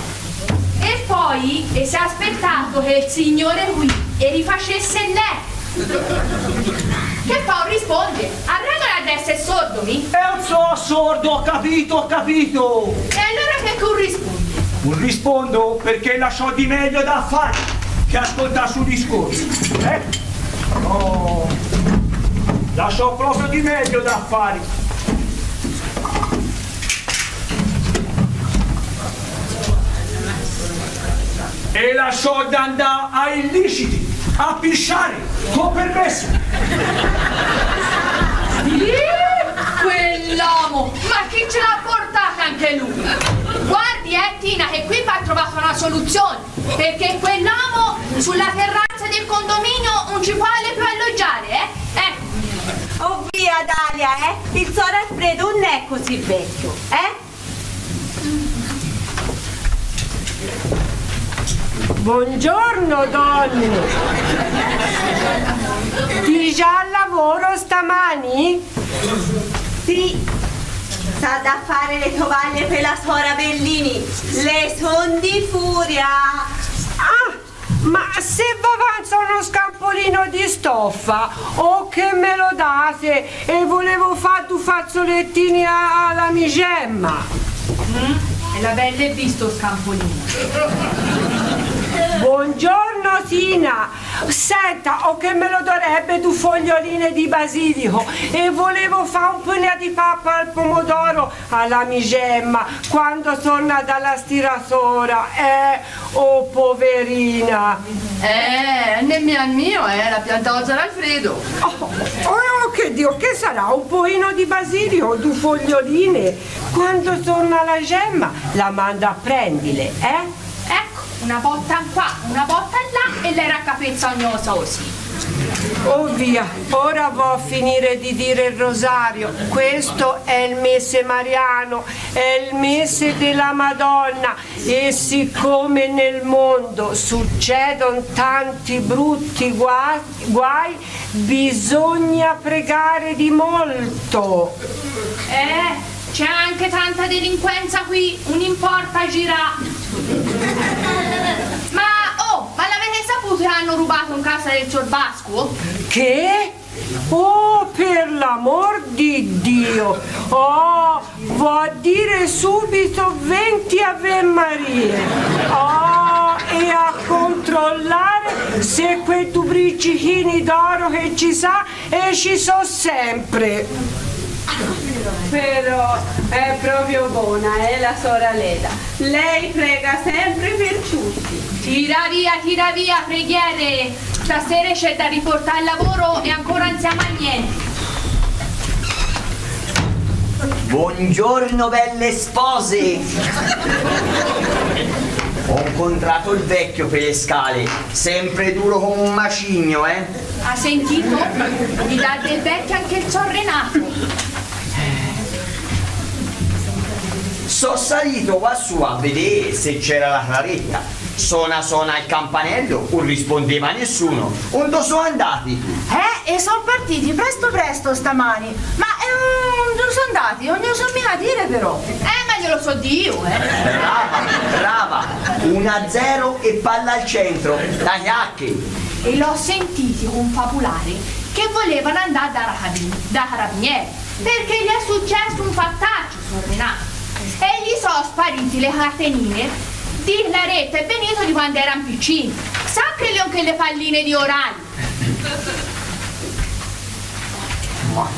Speaker 4: E poi e si è aspettato che il signore qui e rifacesse letto. Che poi risponde, a regola ad essere sordo, mi?
Speaker 10: E non so sordo, ho capito, ho capito.
Speaker 4: E allora che corrisponde?
Speaker 10: Rispondo perché lasciò di meglio da fare che ascoltare su discorsi. Eh? Oh, lasciò proprio di meglio da fare. E lasciò da andare a illeciti, a pisciare, con permesso.
Speaker 4: Quell'uomo! Ma chi ce l'ha portata anche lui? Guardi, eh, Tina, che qui va trovata una soluzione. Perché quell'uomo sulla terrazza del condominio non ci vuole più alloggiare, eh? Eh,
Speaker 12: Oh via Dalia, eh? Il Sor Alfredo non è così vecchio, eh?
Speaker 6: Buongiorno donne. Ti già al lavoro stamani?
Speaker 12: Sì, sa da fare le tovaglie per la Sora Bellini. Le son di furia.
Speaker 6: Ah, ma se avanza uno scampolino di stoffa o che me lo date e volevo fare due fazzolettini alla mia gemma.
Speaker 4: e la bella è visto scampolino.
Speaker 6: Buongiorno Tina, senta, o che me lo darebbe due foglioline di basilico e volevo fare un po' di pappa al pomodoro alla mia gemma quando torna dalla stiratora. Eh, oh poverina.
Speaker 5: Eh, nemmeno al mio, eh, l'ha piantato San Alfredo.
Speaker 6: Oh, oh, che Dio, che sarà? Un pochino di basilico, due foglioline. Quando torna la gemma la manda a prendile, eh?
Speaker 4: Una botta qua, una botta là e lei raccapezza ogni cosa così.
Speaker 6: Oh via, ora vo a finire di dire il rosario. Questo è il mese mariano, è il mese della Madonna e siccome nel mondo succedono tanti brutti guai, guai bisogna pregare di molto.
Speaker 4: Eh, c'è anche tanta delinquenza qui, non importa girà. Ma, oh, ma l'avete saputo che hanno rubato in casa del Sorbasco?
Speaker 6: Che? Oh, per l'amor di Dio! Oh, vuol dire subito 20 Ave Maria! Oh, e a controllare se quei due bricichini d'oro che ci sa e ci so sempre!
Speaker 12: Però è proprio buona, è la Sora Leda. Lei prega sempre per tutti.
Speaker 4: Tira via, tira via, preghiere! Stasera c'è da riportare il lavoro e ancora non siamo a niente.
Speaker 11: Buongiorno belle spose! Ho incontrato il vecchio per le scale, sempre duro come un macigno, eh?
Speaker 4: Ha sentito? Gli dà del vecchio anche il Sor Renato.
Speaker 11: Sono salito qua su a vedere se c'era la claretta. Suona suona il campanello, non rispondeva nessuno. Onde sono andati?
Speaker 5: Eh, e sono partiti presto presto stamani. Ma eh, dove sono andati? Non glielo so mica dire però.
Speaker 4: Eh, ma glielo so Dio, eh!
Speaker 11: Brava, brava! 1-0 e palla al centro. Da chiacche.
Speaker 4: E l'ho sentiti confabulare che volevano andare da, carabin- da carabinieri perché gli è successo un fattaccio, Sor Renato. E gli sono spariti le catenine di Laretta e Benito di quando erano piccini. Sa che le anche le palline di orali?
Speaker 11: Ma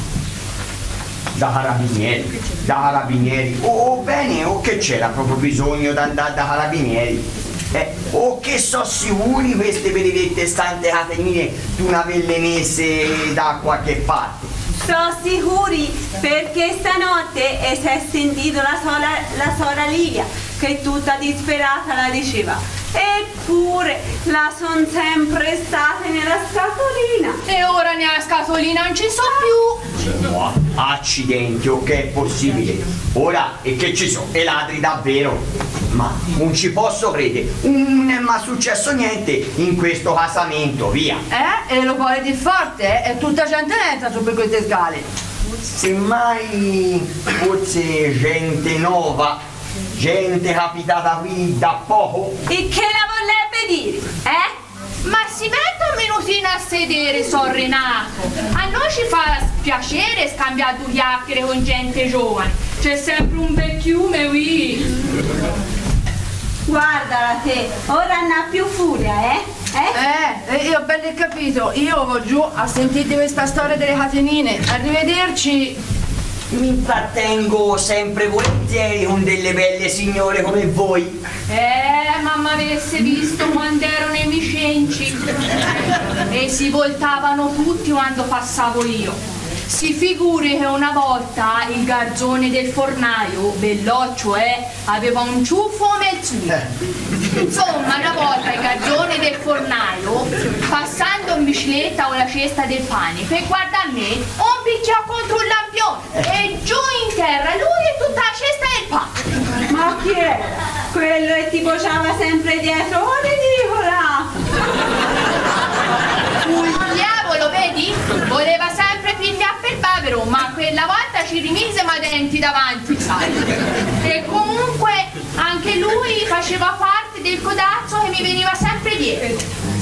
Speaker 11: da carabinieri, da carabinieri. Oh, bene, o che c'era proprio bisogno di andare da carabinieri? Eh, o che so sicuri queste benedette stante catenine di una vellenese da qualche parte?
Speaker 12: Sono sicuri perché stanotte e si è sentito la, sola, la Sora Livia che tutta disperata la diceva. Eppure la son sempre state nella scatolina.
Speaker 4: E ora nella scatolina non ci so più.
Speaker 11: No, accidenti, o che è possibile? Ora, e che ci sono? E ladri davvero? Ma non ci posso credere, non è mai successo niente in questo casamento, via.
Speaker 5: Eh, e lo vuole di forte, eh? E tutta gente entra su per queste scale.
Speaker 11: Semmai forse gente nuova, gente capitata qui da poco.
Speaker 12: E che la vorrebbe dire? Eh?
Speaker 4: Ma si metta un minutino a sedere, Sor Renato. A noi ci fa piacere scambiare due chiacchiere con gente giovane. C'è sempre un vecchiume qui.
Speaker 12: Guardala te, ora non ha più furia, eh?
Speaker 5: Eh, eh, io ho ben capito, io vado giù a sentire questa storia delle catenine. Arrivederci.
Speaker 11: Mi intrattengo sempre volentieri con delle belle signore come voi.
Speaker 4: Eh, mamma avesse visto quando ero nei Vicenci e si voltavano tutti quando passavo io. Si figuri che una volta il garzone del fornaio, belloccio eh, aveva un ciuffo il suo. Insomma, una volta il garzone del fornaio, passando in bicicletta con la cesta del pane, per guardare me, un picchiò contro un lampione e giù in terra lui e tutta la cesta del pane.
Speaker 12: Ma chi era? Quello che ti pociava sempre dietro, oh ridicola!
Speaker 4: Il diavolo, vedi? Voleva sempre bavero, ma quella volta ci rimise ma denti davanti, sai? E comunque anche lui faceva parte del codazzo che mi veniva sempre dietro.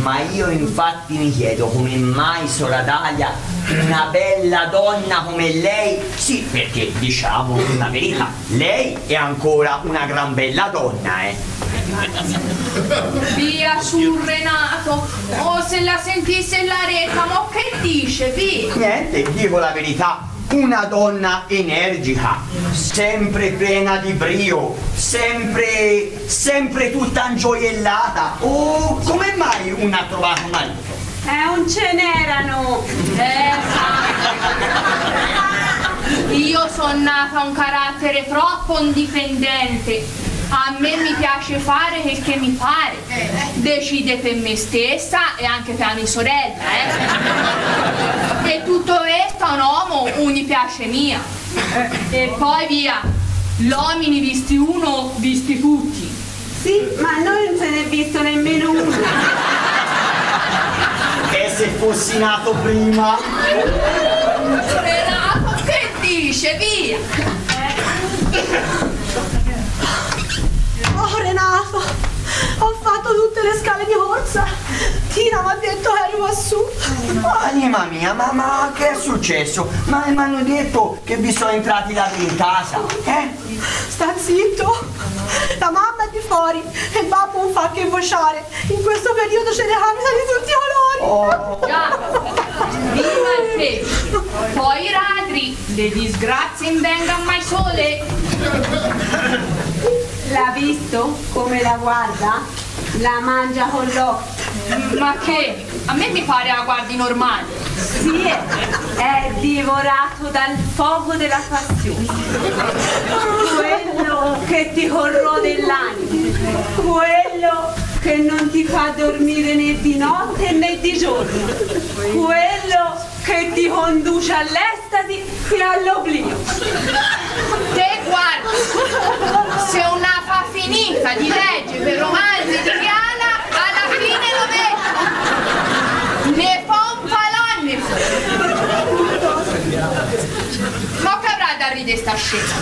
Speaker 11: Ma io infatti mi chiedo come mai Sora Dalia, una bella donna come lei, sì perché diciamo la verità, lei è ancora una gran bella donna, eh.
Speaker 4: Via su Renato, oh se la sentisse la retta, ma che dice, via?
Speaker 11: Niente, dico la verità, una donna energica, sempre piena di brio, sempre, sempre tutta ingioiellata. Oh, come mai una ha trovato marito?
Speaker 12: Eh, non ce n'erano!
Speaker 4: Eh, (laughs) io sono nata un carattere troppo indipendente. A me mi piace fare quel che mi pare. Decide per me stessa e anche per la mia sorella, eh. E tutto questo a un uomo non gli piace mia. E poi via, l'uomini visti uno, visti tutti.
Speaker 12: Sì, ma noi non se ne è visto nemmeno uno.
Speaker 11: E se fossi nato prima?
Speaker 4: Renato, che dice? Via!
Speaker 3: Oh Renato, ho fatto tutte le scale di corsa. Tina mi ha detto che ero lassù.
Speaker 11: Anima mia, ma, ma che è successo? Ma mi hanno detto che vi sono entrati ladri in casa, eh?
Speaker 3: Sta zitto. La mamma è di fuori e il babbo non fa che vociare. In questo periodo ce ne capita di tutti i colori.
Speaker 4: Già, viva il pesce! Poi i ladri, le disgrazie invengano mai sole.
Speaker 12: L'ha visto come la guarda? La mangia con l'occhio.
Speaker 4: Ma che? A me mi pare la guardi normale.
Speaker 12: Sì, è, divorato dal fuoco della passione. Quello che ti corrode l'anima. Quello che non ti fa dormire né di notte né di giorno. Quello che ti conduce all'estasi e all'oblio.
Speaker 4: Guarda, se una fa finita di leggere per romanzi di Diana, alla fine lo vedi. Ne un palone Ma che avrà da ridere sta scena?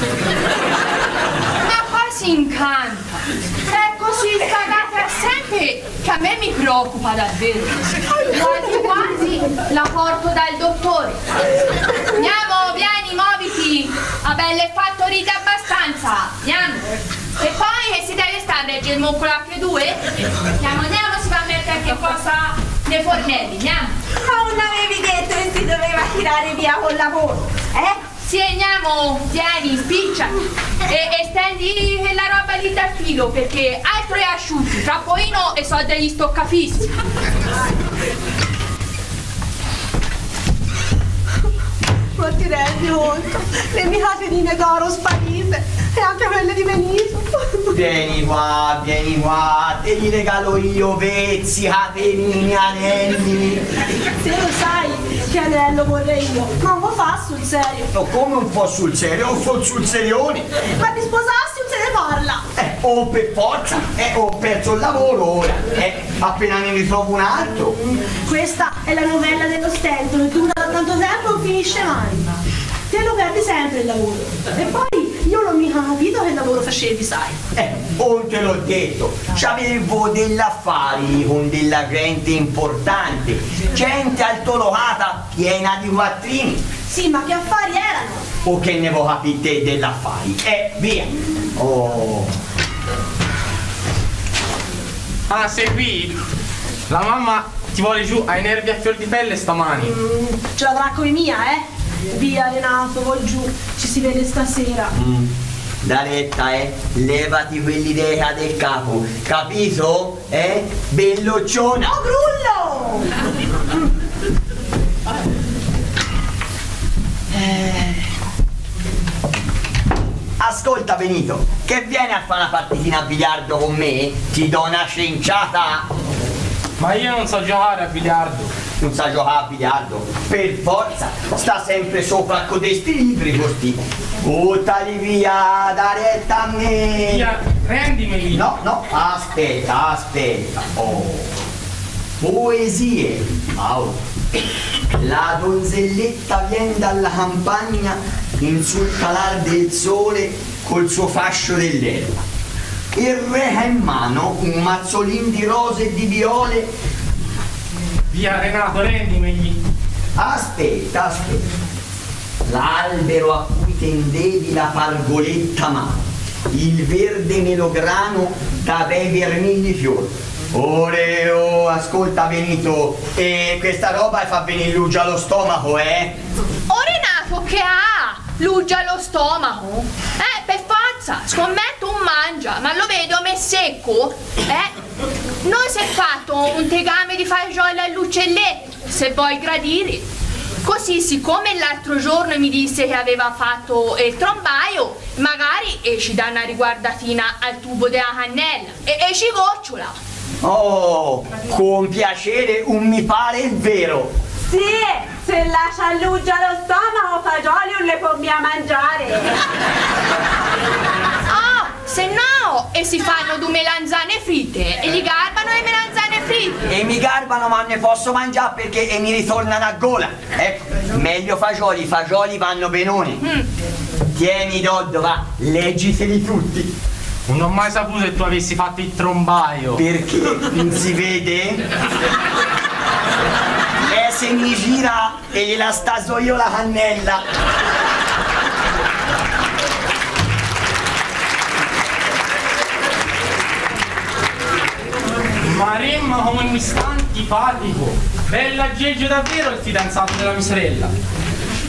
Speaker 4: Si incanta. È così cagata sempre che a me mi preoccupa davvero. Quasi quasi la porto dal dottore. Andiamo, vieni, muoviti. Vabbè, l'hai fatto ride abbastanza. Andiamo. E poi che si deve stare a il moncolo H2? Andiamo, andiamo, si va a mettere anche cosa nei fornelli, andiamo.
Speaker 12: Ma non avevi detto che si doveva tirare via col lavoro, eh?
Speaker 4: Sì, andiamo, tieni, spiccia e, e stendi la roba lì dal filo perché altro è asciutti, trappoino e so degli stoccafissi.
Speaker 3: Ma ti rendi conto? Le mie catenine d'oro sparite e anche quelle di Benito.
Speaker 11: Vieni qua, vieni qua, te li regalo io, vezzi, catenini, anelli.
Speaker 3: Se lo sai che anello vorrei io, ma non lo fa sul serio.
Speaker 11: No, come un po' sul serio, un po' sul serione.
Speaker 3: Ma di sposarsi non se ne parla.
Speaker 11: O per forza, eh, ho perso il lavoro ora, eh, appena ne ritrovo un altro.
Speaker 3: Questa è la novella dello stento che dura da tanto tempo e non finisce mai. Te lo perdi sempre il lavoro. E poi io non mica capito che lavoro facevi, sai.
Speaker 11: Eh, oh, te l'ho detto, c'avevo degli affari con della gente importante, gente altolocata piena di quattrini.
Speaker 3: Sì, ma che affari erano?
Speaker 11: O che ne vuoi capire dell'affari? Eh, via. Oh.
Speaker 8: Ah, sei qui? La mamma ti vuole giù, hai nervi a fior di pelle stamani.
Speaker 3: Mm, ce l'avrà come mia, eh? Via Renato, voi giù, ci si vede stasera.
Speaker 11: Mm. Daretta, eh, levati quell'idea del capo, capito? Eh? Bellocciona!
Speaker 3: Oh, Grullo! (laughs)
Speaker 11: Eh. Ascolta Benito, che vieni a fare una partitina a biliardo con me? Ti do una scenciata!
Speaker 8: Ma io non so giocare a biliardo.
Speaker 11: Non sa giocare a biliardo? Per forza! Sta sempre sopra con questi libri così. Buttali via, da retta a me!
Speaker 8: Via, rendimeli!
Speaker 11: No, no, aspetta, aspetta. Oh. Poesie. Au. La donzelletta viene dalla campagna in sul calar del sole col suo fascio dell'erba. Il re ha in mano un mazzolin di rose e di viole.
Speaker 8: Via Renato, rendimeli.
Speaker 11: Aspetta, aspetta. L'albero a cui tendevi la pargoletta mano, il verde melograno da bei vermigli fiori. Ore, oh, ascolta Benito, e questa roba fa venire l'uggia allo stomaco, eh?
Speaker 4: Oh Renato, che ha? L'uggia allo stomaco? Eh, per forza, scommetto un mangia, ma lo vedo me secco? Eh? Non si è fatto un tegame di fagioli all'uccelletto, se vuoi gradire. Così, siccome l'altro giorno mi disse che aveva fatto il trombaio, magari eh, ci dà una riguardatina al tubo della cannella e, e ci gocciola.
Speaker 11: Oh, con piacere, un mi pare il vero.
Speaker 12: Sì, se lascia l'uggia allo stomaco, fagioli non le possiamo mangiare.
Speaker 4: Ah, se no, e si fanno due melanzane fritte e gli garbano le melanzane fritte.
Speaker 11: E mi garbano ma non ne posso mangiare perché e mi ritornano a gola. Ecco, meglio fagioli, i fagioli vanno benoni. Tieni Doddo, va, leggiteli tutti.
Speaker 8: Non ho mai saputo che tu avessi fatto il trombaio.
Speaker 11: Perché non si vede? E se mi gira e gliela staso io la cannella.
Speaker 8: Maremma come mi sta antipatico. Bella Geggio davvero il fidanzato della mia sorella.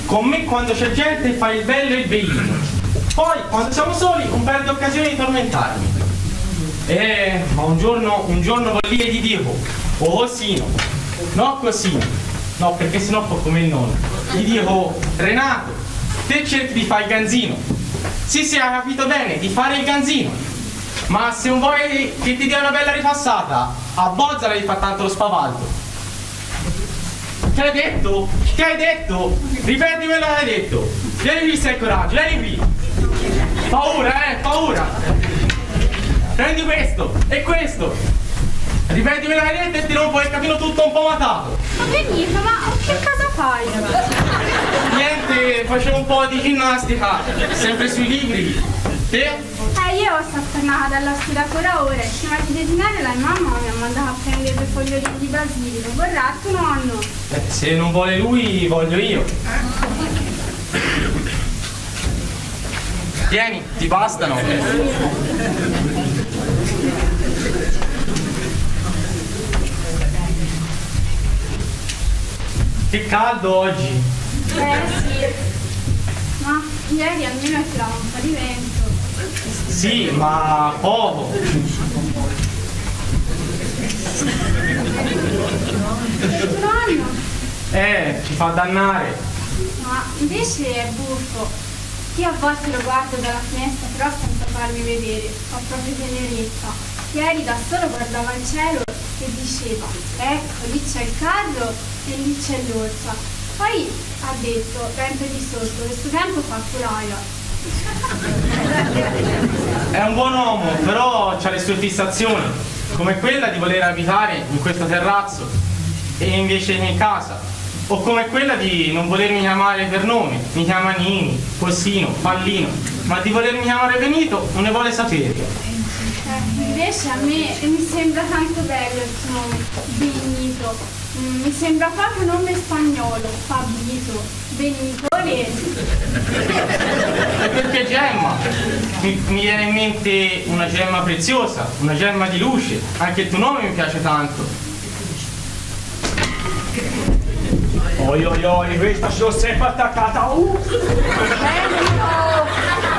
Speaker 8: Con me quando c'è gente fa il bello e il bellino. Poi quando siamo soli non perdo occasione di tormentarmi. Eh, ma un giorno, un giorno voglio dire gli dico, oh cosino, no cosino, no perché sennò fa come il nonno. Gli dico, Renato, te cerchi di fare il ganzino. Sì, sì, ha capito bene, di fare il ganzino. Ma se non vuoi che ti dia una bella ripassata, abbozzala di far tanto lo spavaldo. Che hai detto? Che hai detto? Ripeti quello che hai detto. Vieni qui se hai coraggio, vieni qui. Paura, eh, paura. Prendi questo e questo. Ripeti quello che hai detto e ti rompo il capino tutto un po' matato.
Speaker 7: Ma Benito, ma che cosa fai?
Speaker 8: Niente, facevo un po' di ginnastica, sempre sui libri. Te?
Speaker 7: Eh, io sono tornata dalla studiatura ora, prima di desinare la mamma mi ha mandato a prendere due foglioli di basilico. Vorrà tuo nonno?
Speaker 8: Eh, se non vuole lui, voglio io. Tieni, ti bastano. Che caldo oggi.
Speaker 7: Eh sì. Ma ieri almeno è tirato un po' di vento.
Speaker 8: Sì, ma poco. Eh, ci fa dannare.
Speaker 7: Ma invece è buffo. Io a volte lo guardo dalla finestra, però senza farmi vedere. Ho proprio tenerezza. Ieri da solo guardava il cielo e diceva, ecco, lì c'è il carro e lì c'è l'orsa. Poi ha detto, vento di sotto, questo tempo fa curaia.
Speaker 8: È un buon uomo, però ha le sue fissazioni, come quella di voler abitare in questo terrazzo e invece in casa, o come quella di non volermi chiamare per nome, mi chiama Nini, Corsino, Pallino, ma di volermi chiamare Benito non ne vuole sapere.
Speaker 7: Eh, invece a me mi sembra tanto bello il suo nome, Benito. Mm, mi sembra proprio nome spagnolo, Fabito. Benito.
Speaker 8: E perché gemma? Mi, mi viene in mente una gemma preziosa, una gemma di luce. Anche il tuo nome mi piace tanto.
Speaker 10: Oi oi oi, questa si è sempre attaccata. Uh.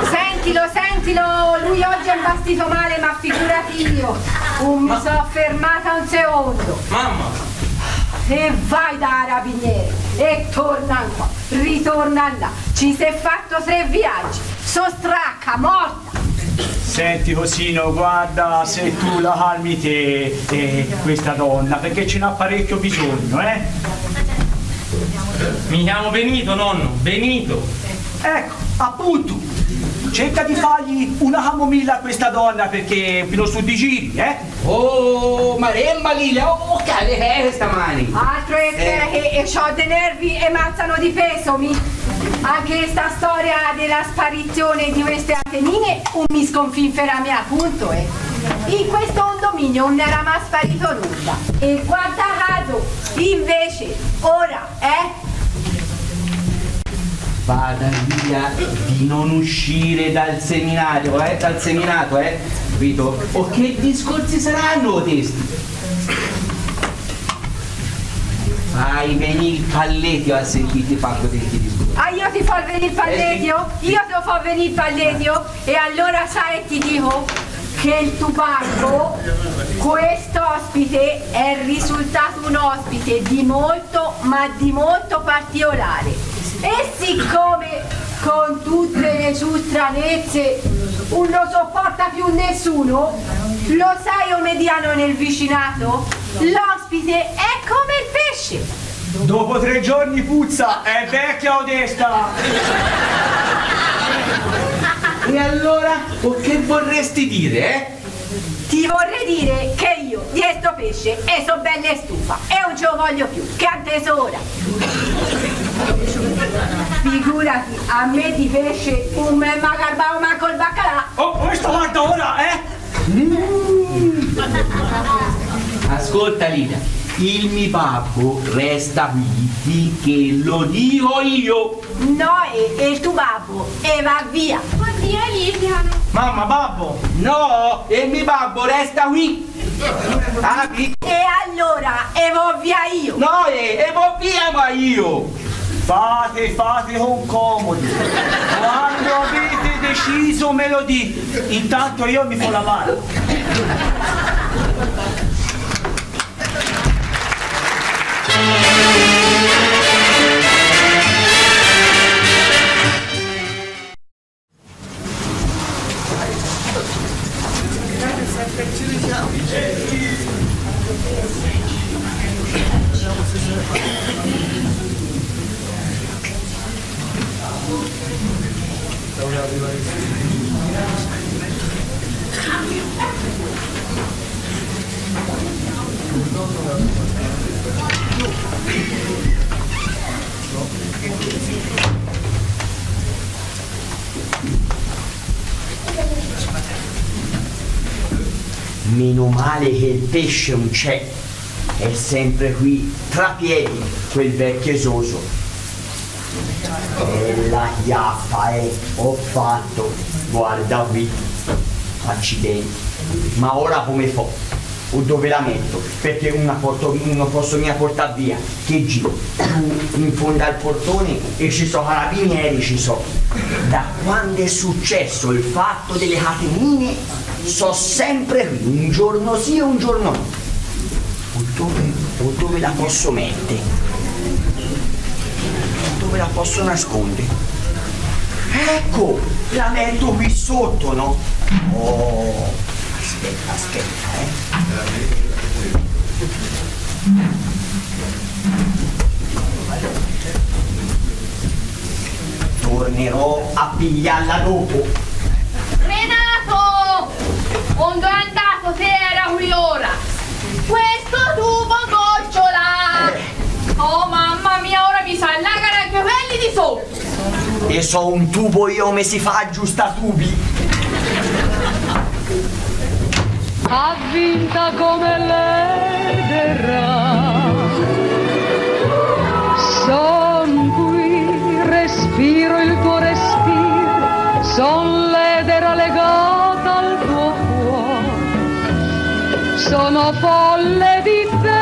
Speaker 2: Sentilo, sentilo, lui oggi è imbastito male, ma figurati io. Non mi sono fermata un secondo.
Speaker 8: Mamma!
Speaker 2: E vai da Carabinieri e torna qua, ritorna là. Ci sei fatto tre viaggi, sostracca, morta.
Speaker 10: Senti Cosino, guarda se tu la calmi te e questa donna, perché ce n'ha parecchio bisogno, eh?
Speaker 8: Mi chiamo Benito, nonno, Benito.
Speaker 10: Ecco, appunto, cerca di fargli una camomilla a questa donna perché fino su di giri, eh?
Speaker 9: Oh, Maremma Lilia, oh, che è stamani?
Speaker 2: Altro è che,
Speaker 9: Eh.
Speaker 2: e, ho dei nervi e mazzano di peso, mi. Anche sta storia della sparizione di queste atenine un mi sconfinfera mia punto, eh. In questo condominio non era mai sparito nulla. E guarda caso, invece, ora, eh?
Speaker 9: Vada via di non uscire dal seminario, eh? Dal seminato, eh? Capito? O che discorsi saranno questi? Fai venire il palletio a sentirti fatto questi discorsi.
Speaker 2: Ah, io ti fa venire il palletio? Io ti fa venire il palletio? E allora sai ti dico che il tubacco, questo ospite, è risultato un ospite di molto, ma di molto particolare. E siccome con tutte le sue stranezze non lo sopporta più nessuno, lo sai o mediano nel vicinato? L'ospite è come il pesce.
Speaker 10: Dopo tre giorni puzza, è vecchia o desta?
Speaker 9: E allora, o che vorresti dire, eh?
Speaker 2: Ti vorrei dire che io di sto pesce e so bella e stufa e non ce lo voglio più, che a tesora. Figurati, a me di pesce un me ma garbavo manco il baccalà.
Speaker 10: Oh, questo guarda ora, eh?
Speaker 9: Ascolta Lilia, il mio babbo resta qui finché lo dico io.
Speaker 2: No, e, e il tuo babbo e va via.
Speaker 7: Oddio, Liliana.
Speaker 8: Mamma, babbo!
Speaker 9: No, e mio babbo resta qui. Ah.
Speaker 2: E allora, e vo via io.
Speaker 9: No, e, e mo via ma io.
Speaker 10: Fate, fate con comodi. Quando avete deciso me lo dite. Intanto io mi fo lavare.
Speaker 11: Meno male che il pesce non c'è. È sempre qui, tra piedi, quel vecchio esoso. E la chiappa, eh, ho fatto. Guarda qui. Accidenti. Ma ora come fo? O dove la metto? Perché una porto, non posso mica portare via. Che giro? In fondo al portone e ci sono carabinieri, ci so. Da quando è successo il fatto delle catenine, so sempre qui, un giorno sì e un giorno no. O dove, o dove la posso mettere? Dove la posso nascondere? Ecco, la metto qui sotto, no? Oh, aspetta, aspetta, eh. Tornerò a pigliarla dopo.
Speaker 4: Renato! Quando è andato se era qui ora? Questo tubo gocciola! Oh mamma e ora mi sa allagare i capelli di sotto.
Speaker 11: E so un tubo io come si fa a giusta tubi.
Speaker 6: Ha vinta come l'ederà. Son qui, respiro il tuo respiro,
Speaker 12: son l'edera legata al tuo cuore. Sono folle di
Speaker 6: te.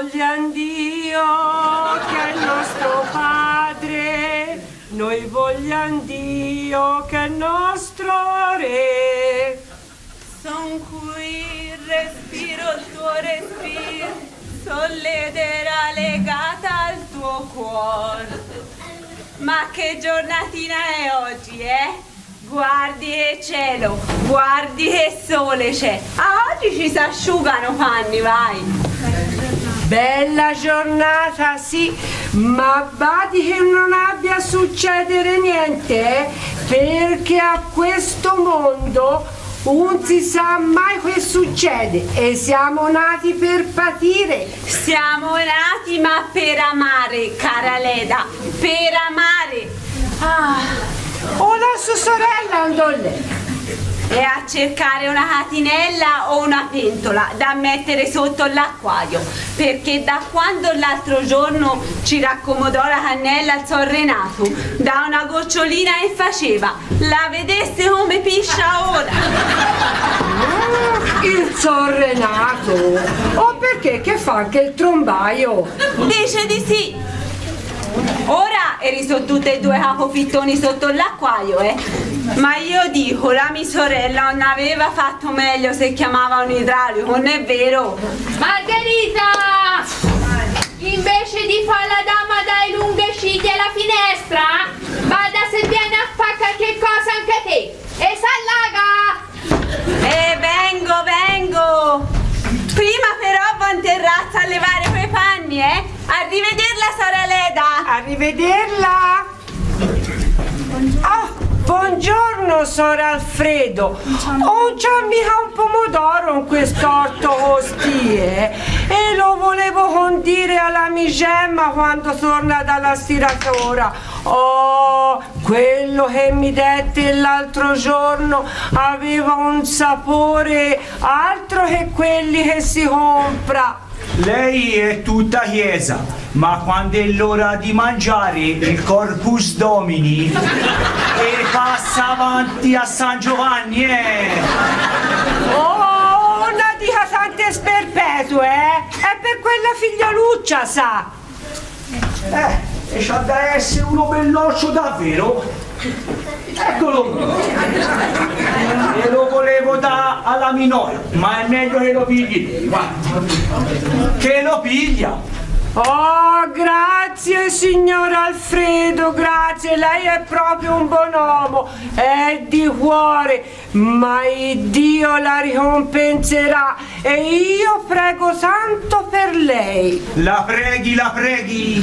Speaker 6: Vogliamo Dio che è nostro Padre, noi vogliamo Dio che è nostro Re.
Speaker 12: Son qui, respiro il tuo respiro, solledera legata al tuo cuore. Ma che giornatina è oggi, eh? Guardi che cielo, guardi che sole c'è. Ah, oggi ci si asciugano panni, vai.
Speaker 6: Bella giornata, sì, ma badi che non abbia a succedere niente, eh? perché a questo mondo non si sa mai che succede e siamo nati per patire.
Speaker 12: Siamo nati ma per amare, cara Leda, per amare. Ah,
Speaker 6: O la sua sorella andò lì.
Speaker 12: E a cercare una catinella o una pentola da mettere sotto l'acquario perché da quando l'altro giorno ci raccomodò la cannella al Sor Renato da una gocciolina e faceva la vedesse come piscia ora
Speaker 6: Il Sor Renato. O perché che fa anche il trombaio?
Speaker 12: dice di sì ora eri su tutte e due capofittoni sotto l'acquario eh ma io dico la mia sorella non aveva fatto meglio se chiamava un idraulico non è vero
Speaker 4: Margherita! Invece di fare la dama dai lunghe sciglie alla finestra, vada se viene a fare qualche cosa anche te e s'allaga!
Speaker 12: E vengo, vengo! Prima però va in terrazza a levare quei panni, eh? Arrivederla, sorelleda!
Speaker 6: Arrivederla. Ah, buongiorno, Sor Alfredo. Oh, c'è mica un pomodoro in quest'orto ostie e lo volevo condire alla mia gemma quando torna dalla stiratura. Oh, quello che mi dette l'altro giorno aveva un sapore altro che quelli che si compra.
Speaker 10: Lei è tutta chiesa, ma quando è l'ora di mangiare il Corpus Domini e passa avanti a San Giovanni, eh?
Speaker 6: Oh, una dica tante sperpetue, eh? È per quella figlioluccia, sa.
Speaker 10: Eh, e c'ha da essere uno belloccio davvero. Eccolo! E lo volevo da alla minore, ma è meglio che lo pigli. Che lo piglia!
Speaker 6: Oh, grazie signor Alfredo, grazie, lei è proprio un buon uomo, è di cuore, ma Dio la ricompenserà e io prego tanto per lei.
Speaker 10: La preghi, la preghi!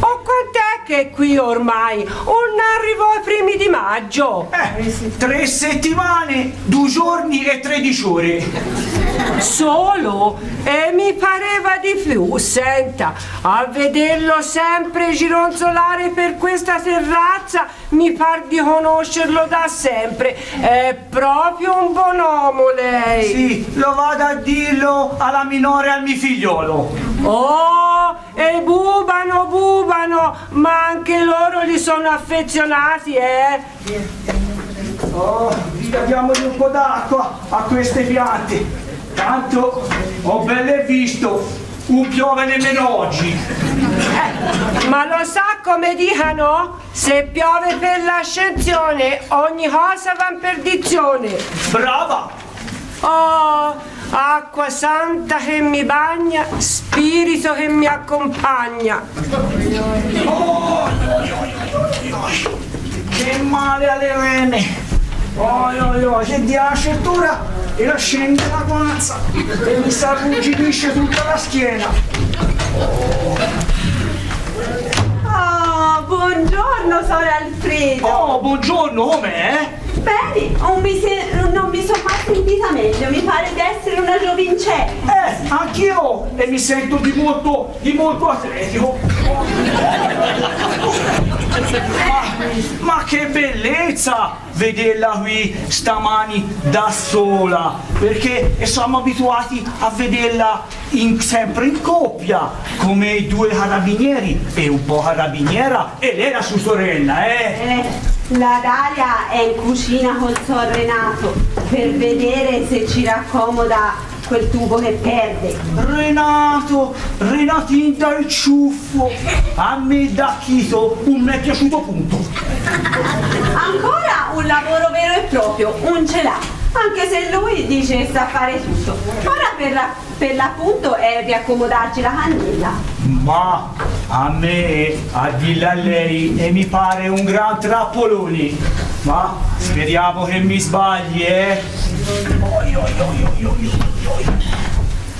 Speaker 6: Oh, quant'è che è qui ormai? Non arrivò ai primi di maggio.
Speaker 10: Eh, tre settimane, due giorni e tredici ore.
Speaker 6: Solo? E mi pareva di più. Senta, a vederlo sempre gironzolare per questa terrazza mi par di conoscerlo da sempre. È proprio un buon uomo lei.
Speaker 10: Sì, lo vado a dirlo alla minore e al mio figliolo.
Speaker 6: Oh, e bubano, bubano, ma anche loro li sono affezionati, eh?
Speaker 10: Oh, diamogli un po' d'acqua a queste piante. Tanto ho belle visto, un piove nemmeno oggi.
Speaker 6: Eh, ma lo sa come dicano? Se piove per l'ascensione, ogni cosa va in perdizione.
Speaker 10: Brava!
Speaker 6: Oh, acqua santa che mi bagna, spirito che mi accompagna.
Speaker 10: Oh, che male alle vene! Oi, oi, oi, che dia la cintura e la scende la guanza e mi si arrugginisce tutta la schiena.
Speaker 12: Oh, buongiorno, Sor Alfredo!
Speaker 10: Oh, buongiorno, com'è?
Speaker 12: Bene, non mi, mi sono mai sentita meglio, mi pare di essere una giovincella.
Speaker 10: Eh, anch'io! E mi sento di molto, di molto atletico. Ma, ma che bellezza vederla qui stamani da sola, perché siamo abituati a vederla in- sempre in coppia, come i due carabinieri, e un po' carabiniera, e lei la sua sorella, eh?
Speaker 12: Eh, la Dalia è in cucina col Sor Renato per vedere se ci raccomoda quel tubo che perde.
Speaker 10: Renato, Renatin dal ciuffo, a me da Chito mi è piaciuto punto.
Speaker 12: Ancora un lavoro vero e proprio, un ce l'ha. Anche se lui dice che sa fare tutto. Ora per, la- per l'appunto è riaccomodarci la candela.
Speaker 10: Ma a me, a dirla a lei, e mi pare un gran trappoloni. Ma speriamo che mi sbagli, eh? Oi, oi, oi.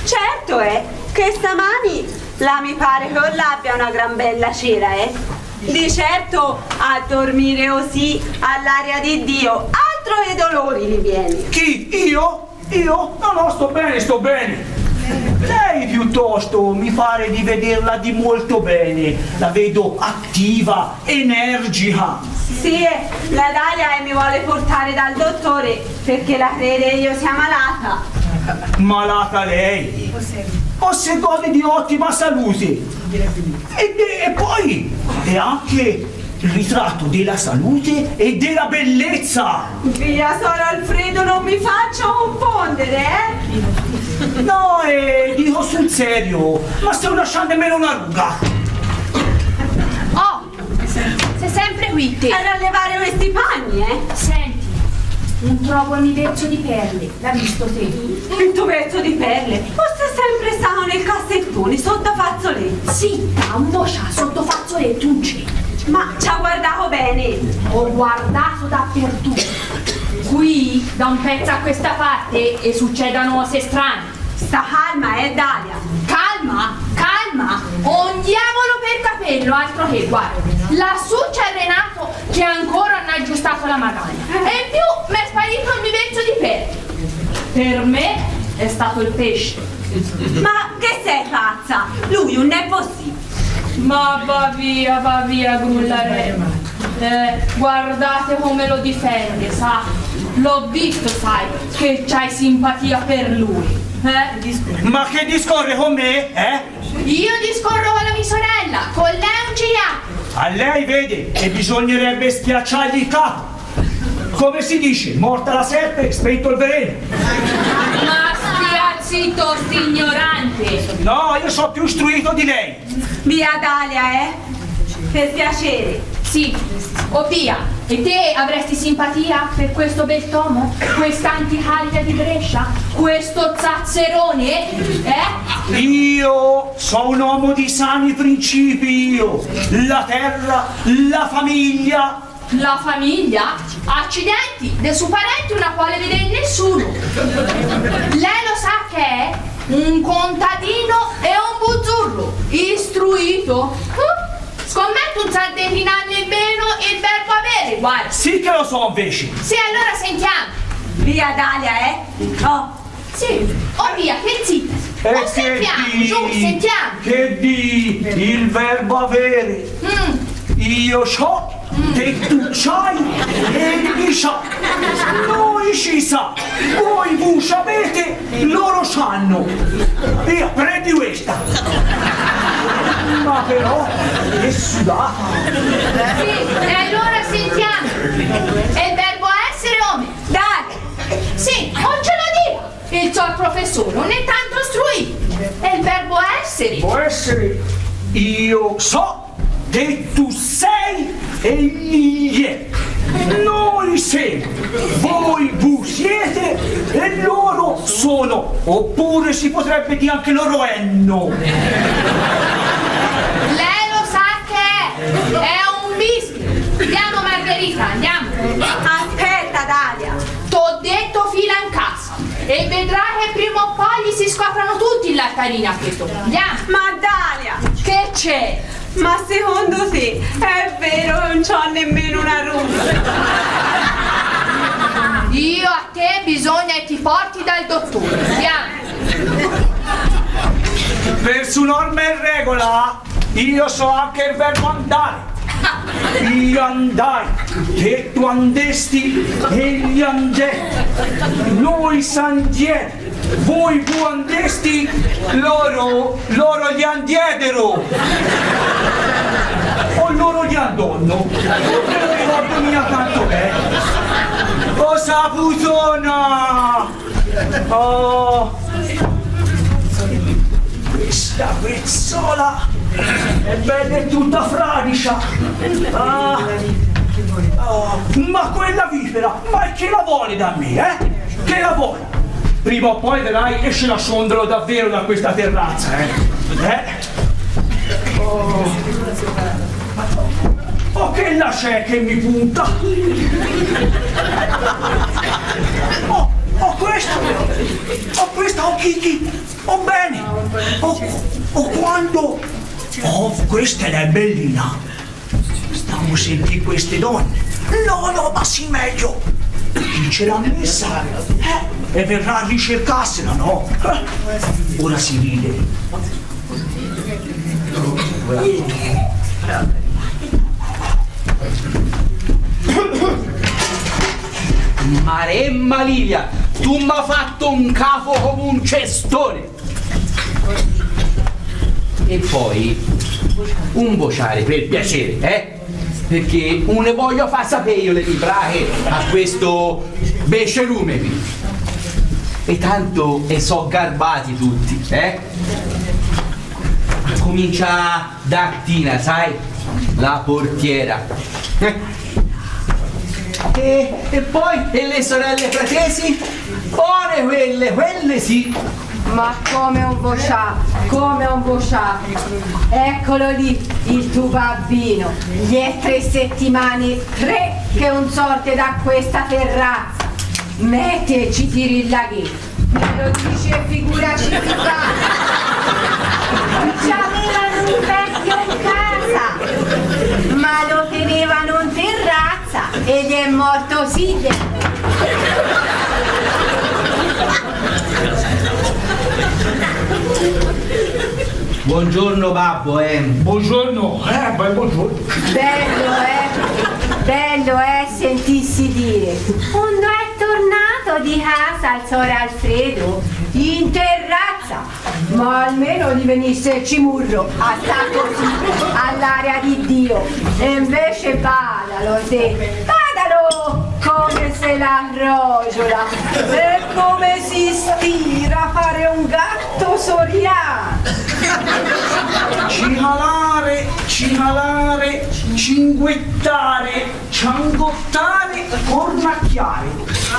Speaker 12: Certo è che stamani la mi pare che l'abbia una gran bella cera, eh? Di certo a dormire così all'aria di Dio, altro che dolori gli viene.
Speaker 10: Chi? Io? Io? No, no, sto bene, sto bene. Lei piuttosto mi pare di vederla di molto bene. La vedo attiva, energica.
Speaker 12: Sì, la Dalia mi vuole portare dal dottore perché la crede io sia malata.
Speaker 10: Malata lei. O se gode di ottima salute. E, e- e poi è anche il ritratto della salute e della bellezza.
Speaker 12: Via, Sor Alfredo, non mi faccia confondere, eh?
Speaker 10: No, e dico sul serio, ma stiamo lasciando nemmeno una ruga.
Speaker 4: Oh, sei sempre qui te.
Speaker 12: Era a levare questi panni, eh?
Speaker 4: Senti, un trovo universo di perle. L'ha visto te?
Speaker 12: Il tuo pezzo di perle. Fosse sempre stato nel cassettone, sotto fazzoletto.
Speaker 4: Zitta, un voce sotto fazzoletto un c'è.
Speaker 12: Ma ci ha guardato bene.
Speaker 4: Ho guardato dappertutto. Qui, da un pezzo a questa parte, e succedono cose strane.
Speaker 12: Sta calma, eh, Dalia.
Speaker 4: Calma, calma, un diavolo per capello, altro che guarda. Lassù c'è Renato che ancora non ha aggiustato la magaglia. E in più mi è sparito il bivezzo di perle. Per me è stato il pesce.
Speaker 12: Ma che sei pazza? Lui non è possibile.
Speaker 4: Ma va via, va via, grullare. Eh, guardate come lo difende, sa? L'ho visto, sai, che c'hai simpatia per lui. Eh?
Speaker 10: Ma che discorre con me, eh?
Speaker 4: Io discorro con la mia sorella, con lei un ciliato.
Speaker 10: A lei vede che bisognerebbe schiacciargli il capo. Come si dice, morta la serpe, spento il veleno.
Speaker 4: Ma stia zitto, sti ignorante.
Speaker 10: No, io so più istruito di lei.
Speaker 12: Via Dalia, eh? Per piacere.
Speaker 4: Sì, o via. E te avresti simpatia per questo bel tomo? Quest'anticalida di Brescia? Questo zazzerone? Eh?
Speaker 10: Io sono un uomo di sani principi, io. La terra, la famiglia.
Speaker 4: La famiglia? Accidenti, del suo parente una quale vede nessuno. Lei lo sa che è un contadino e un buzzurro, istruito. Uh, Scommetto un sa declinare nemmeno il verbo avere, guarda.
Speaker 10: Sì che lo so invece.
Speaker 4: Sì, allora sentiamo.
Speaker 12: Via Dalia, eh? Oh.
Speaker 4: Sì, oh via, che zitta.
Speaker 10: E
Speaker 4: Oh, sentiamo,
Speaker 10: di?
Speaker 4: giù, sentiamo.
Speaker 10: Che di? Il verbo avere.
Speaker 4: Mm.
Speaker 10: Io c'ho, tu c'hai e c'ha. Noi ci sa, voi voi sapete, loro sanno. Via, prendi questa. Ma però, che sudata.
Speaker 4: Sì, e allora sentiamo. E il verbo essere come?
Speaker 12: Dai.
Speaker 4: Sì, non ce lo dica. Il suo professore non è tanto istruito. E il verbo essere.
Speaker 10: Può essere io so che tu sei e gli è. Noi siamo, voi voi siete e loro sono. Oppure si potrebbe dire anche loro enno.
Speaker 4: Lei lo sa che è. È un mischio. Andiamo Margherita, andiamo.
Speaker 12: Aspetta, Dalia.
Speaker 4: T'ho detto fila in casa. E vedrai che prima o poi gli si scoprono tutti in l'altarina a questo punto. Andiamo.
Speaker 12: Ma Dalia.
Speaker 4: Che c'è?
Speaker 12: Ma secondo te è vero che non c'ho nemmeno una russa?
Speaker 4: Io a te bisogna che ti porti dal dottore. Andiamo.
Speaker 10: Per su norma e regola, io so anche il verbo andare. io andai, che tu andesti e gli andetti. Noi s'andiedi, voi tu andesti, loro, loro gli andiedero. O loro gli andonno. Non me lo ricordo mica tanto bene. Oh saputona! Oh! Questa pezzola è bella e tutta fradicia. Ah, ah, ma quella vipera, ma che la vuole da me, eh? Che la vuole? Prima o poi vedrai esce la sondolo davvero da questa terrazza, eh? eh? Oh. oh, che la c'è che mi punta? Oh, oh questo! Oh questa, oh Kiki! Oh bene! Oh, oh quando! Oh, questa è bellina! Stiamo sentire queste donne! No, no, ma sì meglio! Ce l'ha messa? Eh? E verrà a ricercarsela, no? Eh? Ora si ride.
Speaker 9: Maremma Lilia, tu mi hai fatto un capo come un cestone. E poi un vociare per piacere, eh? Perché non ne voglio far sapere io le mie brache a questo bescelume qui. E tanto e so garbati tutti, eh? Comincia da Tina, sai? La portiera. Eh? E, e poi e le sorelle fratesi? Buone quelle, quelle sì.
Speaker 2: Ma come un vociato, come un vociato. Eccolo lì, il tuo bambino. Gli è tre settimane, tre che un sorte da questa terrazza. Metti e ci tiri il laghetto. Me lo dice figuraci di Ci avevano un vecchio in casa, ma lo tenevano in terrazza e gli è morto Silvia.
Speaker 9: Buongiorno babbo, eh.
Speaker 10: Buongiorno, eh, beh, buongiorno.
Speaker 2: Bello, eh? Bello, eh, sentissi dire. Un è tornato di casa al sor Alfredo in terrazza. Ma almeno gli venisse il cimurro a sta così all'aria di Dio. E invece badalo, te. Badalo! Come se la rogiola e come si stira a fare un gatto soriano.
Speaker 10: Cimalare, cimalare, cinguettare, ciangottare, cornacchiare.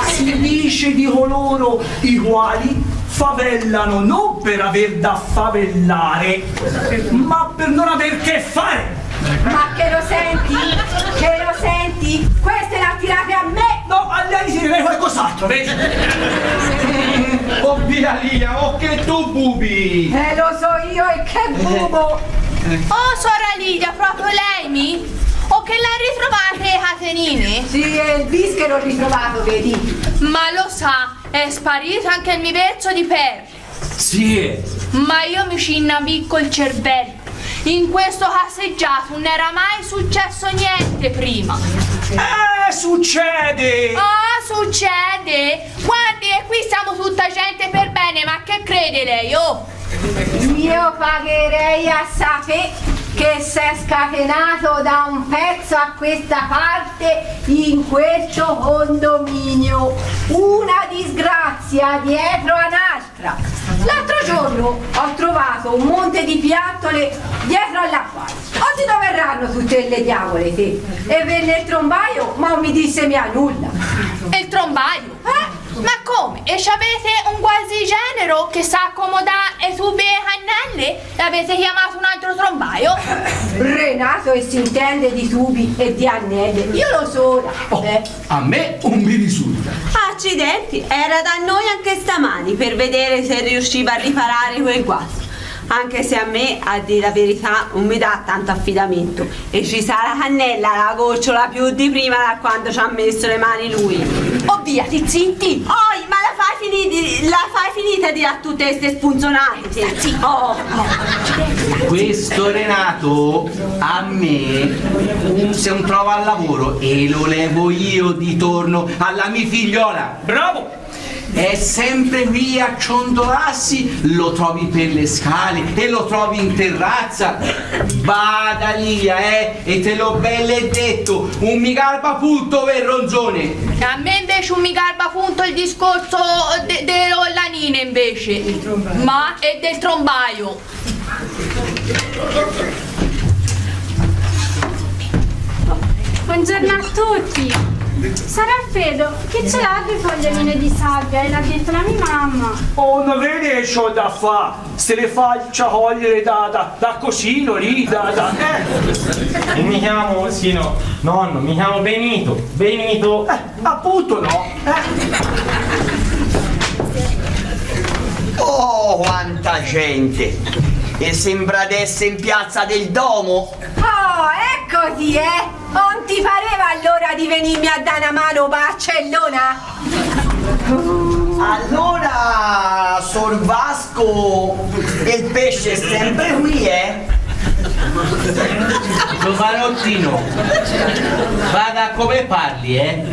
Speaker 10: Si dice di coloro i quali favellano non per aver da favellare, ma per non aver che fare.
Speaker 2: Ma che lo senti? Che lo senti? Queste la tirate a me!
Speaker 10: No, a lei si deve qualcos'altro, vedi?
Speaker 9: Oh via Lia, oh che tu bubi!
Speaker 2: Eh lo so io e che bubo!
Speaker 4: Oh, sora Lidia, proprio lei mi? O che l'ha ritrovate Catenine?
Speaker 2: Sì, è il bis che l'ho ritrovato, vedi?
Speaker 4: Ma lo sa, è sparito anche il mio pezzo di perle.
Speaker 10: Sì.
Speaker 4: Ma io mi ci innavicco il cervello. In questo caseggiato non era mai successo niente prima.
Speaker 10: Eh, succede!
Speaker 4: Ah, succede? Guardi, e qui siamo tutta gente per bene, ma che crede lei, oh?
Speaker 2: Io pagherei a sapere che si è scatenato da un pezzo a questa parte in questo condominio. Una disgrazia dietro un'altra. L'altro giorno ho trovato un monte di piattole dietro all'acqua. Oggi dove verranno tutte le diavole te? E venne il trombaio, ma non mi disse mia nulla.
Speaker 4: E il trombaio?
Speaker 2: Eh?
Speaker 4: Ma come? E ci avete un quasi genero che sa accomodare e tube e cannelle? L'avete chiamato un altro trombaio?
Speaker 2: Renato e si intende di tubi e di annelle. Io lo so. Eh.
Speaker 9: A me un mi risulta.
Speaker 12: Accidenti, era da noi anche stamani per vedere se riusciva a riparare quel guasto. Anche se a me, a dire la verità, non mi dà tanto affidamento. E ci sa la cannella, la gocciola più di prima da quando ci ha messo le mani lui.
Speaker 4: Oh via, ti zitti!
Speaker 12: Oi, ma la fai finiti, la fai finita di a tutte queste spunzonate. Sì. Oh.
Speaker 9: Questo Renato a me se non trova al lavoro e lo levo io di torno alla mia figliola.
Speaker 10: Bravo!
Speaker 9: È sempre qui a ciontolarsi, lo trovi per le scale e lo trovi in terrazza. Vada Lilia, eh, e te l'ho belle detto, un mi garba punto per Ronzone.
Speaker 4: A me invece un mi garba appunto il discorso de- delle ollanine invece. Ma è del trombaio.
Speaker 7: Buongiorno a tutti. Sara Alfredo, chi ce l'ha le foglioline di salvia? E l'ha detto la mia mamma.
Speaker 10: Oh, non vede c'ho da fa, se le faccia cogliere da, da, da cosino lì, da, da eh.
Speaker 8: E mi chiamo, sì no, nonno, mi chiamo Benito. Benito.
Speaker 10: Eh, appunto no.
Speaker 11: Oh, quanta gente! E sembra d'essere in piazza del Domo.
Speaker 2: Oh, eccoti, eh! Non ti pareva allora di venirmi a dare una mano Barcellona?
Speaker 11: Allora, Sor Vasco, il pesce è sempre qui, eh?
Speaker 9: Giovanottino, vada come parli, eh?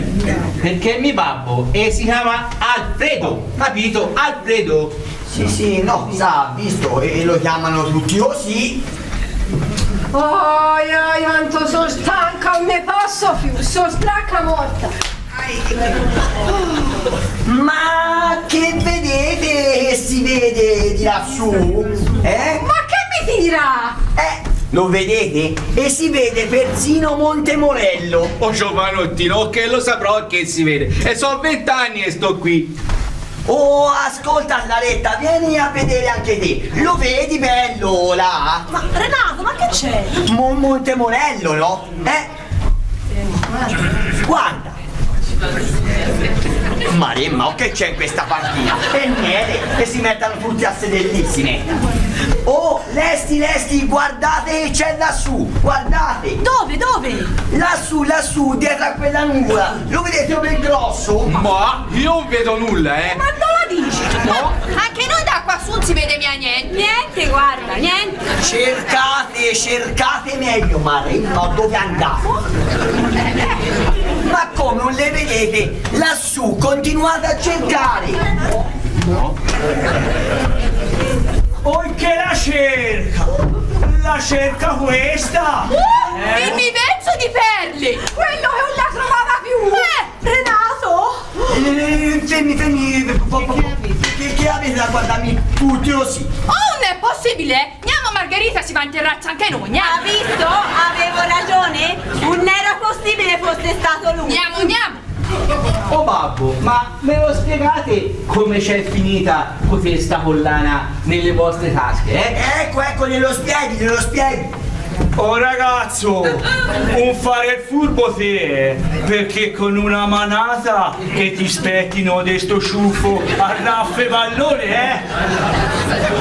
Speaker 9: Perché mi babbo e si chiama Alfredo, capito? Alfredo.
Speaker 11: Sì, sì, no, sa, visto, e lo chiamano tutti così.
Speaker 2: Oh, io quanto sono stanca, non ne posso più, sono stanca morta.
Speaker 11: Ma che vedete che si vede di lassù? Eh?
Speaker 2: Ma che mi tira?
Speaker 11: Eh, lo vedete? E si vede persino Monte Morello.
Speaker 9: Oh Giovanottino, che lo saprò che si vede. E sono vent'anni che sto qui.
Speaker 11: Oh, ascolta Slaretta, vieni a vedere anche te. Lo vedi bello là?
Speaker 3: Ma Renato, ma che c'è?
Speaker 11: Mon Monte Morello, no? Eh? Guarda. Maremma, o che c'è in questa partita? E niente, e si mettono tutti a sederlissime. Oh, lesti, lesti, guardate che c'è lassù, guardate.
Speaker 3: Dove, dove?
Speaker 11: Lassù, lassù, dietro a quella nuvola. Lo vedete come è grosso?
Speaker 9: Ma io non vedo nulla, eh.
Speaker 3: Ma non la dici?
Speaker 11: No?
Speaker 4: Anche noi da qua su non si vede mia niente.
Speaker 12: Niente, guarda, niente.
Speaker 11: Cercate, cercate meglio, Maremma, dove andate? Ma come non le vedete? Lassù, continuate a cercare!
Speaker 10: Oh, che la cerca? La cerca questa?
Speaker 4: Uh, il mi vezzo di perle!
Speaker 2: Quello che non la trovava più!
Speaker 4: Eh!
Speaker 2: Renato!
Speaker 11: Fermi, fermi, che, avete da guardarmi tutti così?
Speaker 4: Oh, non è possibile! Andiamo Margherita, si va in terrazza anche noi,
Speaker 12: Ha
Speaker 4: andiamo!
Speaker 12: visto? Avevo ragione? Non era possibile fosse stato lui.
Speaker 4: Andiamo, andiamo!
Speaker 9: Oh babbo, ma me lo spiegate come c'è finita questa collana nelle vostre tasche, eh?
Speaker 11: Ecco, ecco, glielo spieghi, glielo spieghi!
Speaker 10: Oh ragazzo, un fare il furbo te, perché con una manata che ti spettino de sto sciuffo a raffe vallone, eh?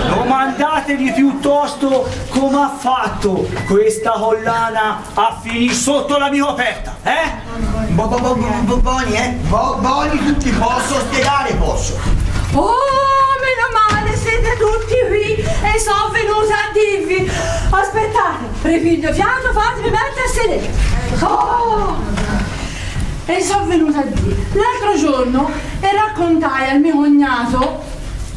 Speaker 10: Domandategli piuttosto come ha fatto questa collana a finire sotto la mia coperta, eh?
Speaker 11: Bo, bo, bo, bo, bo- Boni, eh? Bo, boni tutti, posso spiegare, posso?
Speaker 5: Oh, meno male, siete tutti qui e sono venuta a dirvi. Aspettate, ripiglio fiato, fatemi mettere a sedere. Oh! E sono venuta a dire. L'altro giorno e raccontai al mio cognato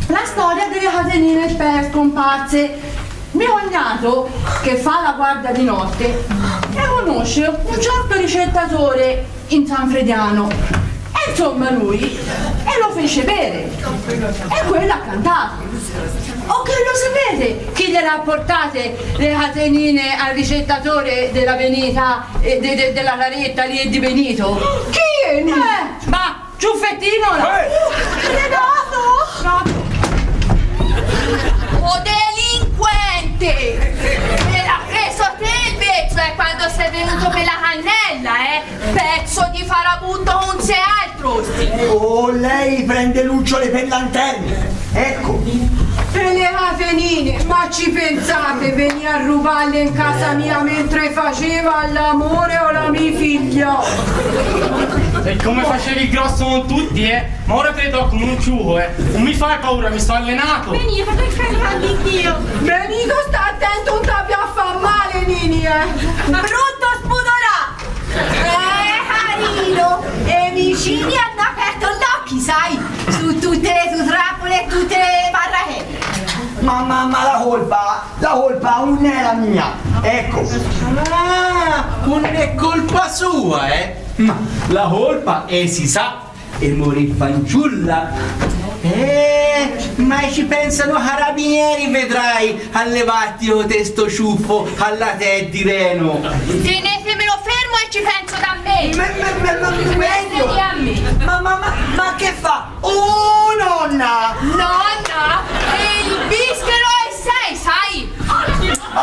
Speaker 5: la storia delle catenine per scomparse. Mio cognato, che fa la guardia di notte, e conosce un certo ricettatore in San Frediano. E insomma lui e lo fece bere. E quello ha cantato. O che lo sapete chi ha portate le catenine al ricettatore della venita e de- de- della caretta lì e di Benito? Chi? Eh, ma ciuffettino là. Renato!
Speaker 4: Oh delinquente! Te il vezzo, è quando sei venuto per la cannella, eh? Pezzo di farabutto non sei altro!
Speaker 11: Oh, lei prende lucciole per lanterne. Ecco.
Speaker 5: Per le
Speaker 6: pensate, Nini? Ma ci pensate venire a rubarle in casa mia mentre faceva l'amore o la mia figlia?
Speaker 8: E come facevi il grosso con tutti, eh? Ma ora te do come un ciuco, eh? Non mi fai paura, mi sto allenato.
Speaker 3: Benito, per carità di Dio.
Speaker 6: Benito, sta attento, non t'abbia a far male, Nini, eh!
Speaker 12: Brutto spudorà!
Speaker 2: Eh, carino! E i vicini hanno aperto gli occhi, sai? Su tutte le tue trappole e tutte le barrachette.
Speaker 11: Ma, ma, ma la colpa, la colpa non è la mia. Ecco.
Speaker 9: Ah, non è colpa sua, eh? Ma la colpa è si sa e morì fanciulla. Eh, ma ci pensano carabinieri, vedrai, a levarti lo testo ciuffo alla te di Reno.
Speaker 4: Tenetemelo fermo e ci penso da me!
Speaker 11: Me- me- me- me- meglio.
Speaker 4: Meglio!
Speaker 11: Ma, ma, ma, ma che fa? Oh, nonna!
Speaker 4: Nonna! E il bischero è sei, sai?
Speaker 11: Ciuffo!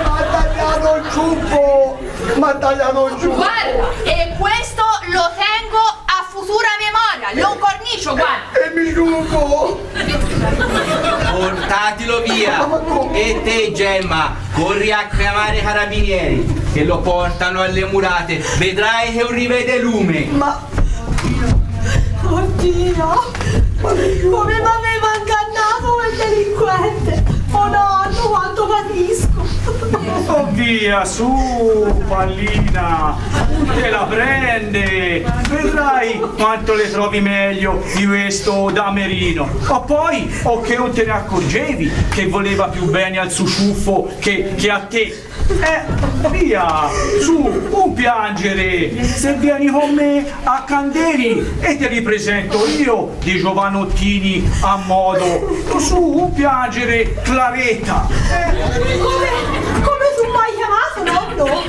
Speaker 11: Mi ha tagliato il ciuffo! Mi ha tagliato il ciuffo!
Speaker 4: Guarda, e questo lo tengo a futura memoria, lo cornicio, guarda!
Speaker 11: E mi ciuffo!
Speaker 9: Portatelo via! E te, Gemma, corri a chiamare i carabinieri che lo portano alle murate. Vedrai che un rivede lume.
Speaker 11: Ma
Speaker 3: Oddio! Come mi aveva ingannato quel delinquente! Oh nonno, quanto capisco!
Speaker 10: Oh via, su, pallina, te la prende, vedrai quanto le trovi meglio di questo damerino. Ma poi, o che non te ne accorgevi che voleva più bene al suo ciuffo che, che a te. Eh, via, su, non piangere, se vieni con me a Candeli e ti ripresento io di Giovanottini a modo. Su, non piangere, Claretta. Eh,
Speaker 3: Come, come tu mi hai chiamato, nonno?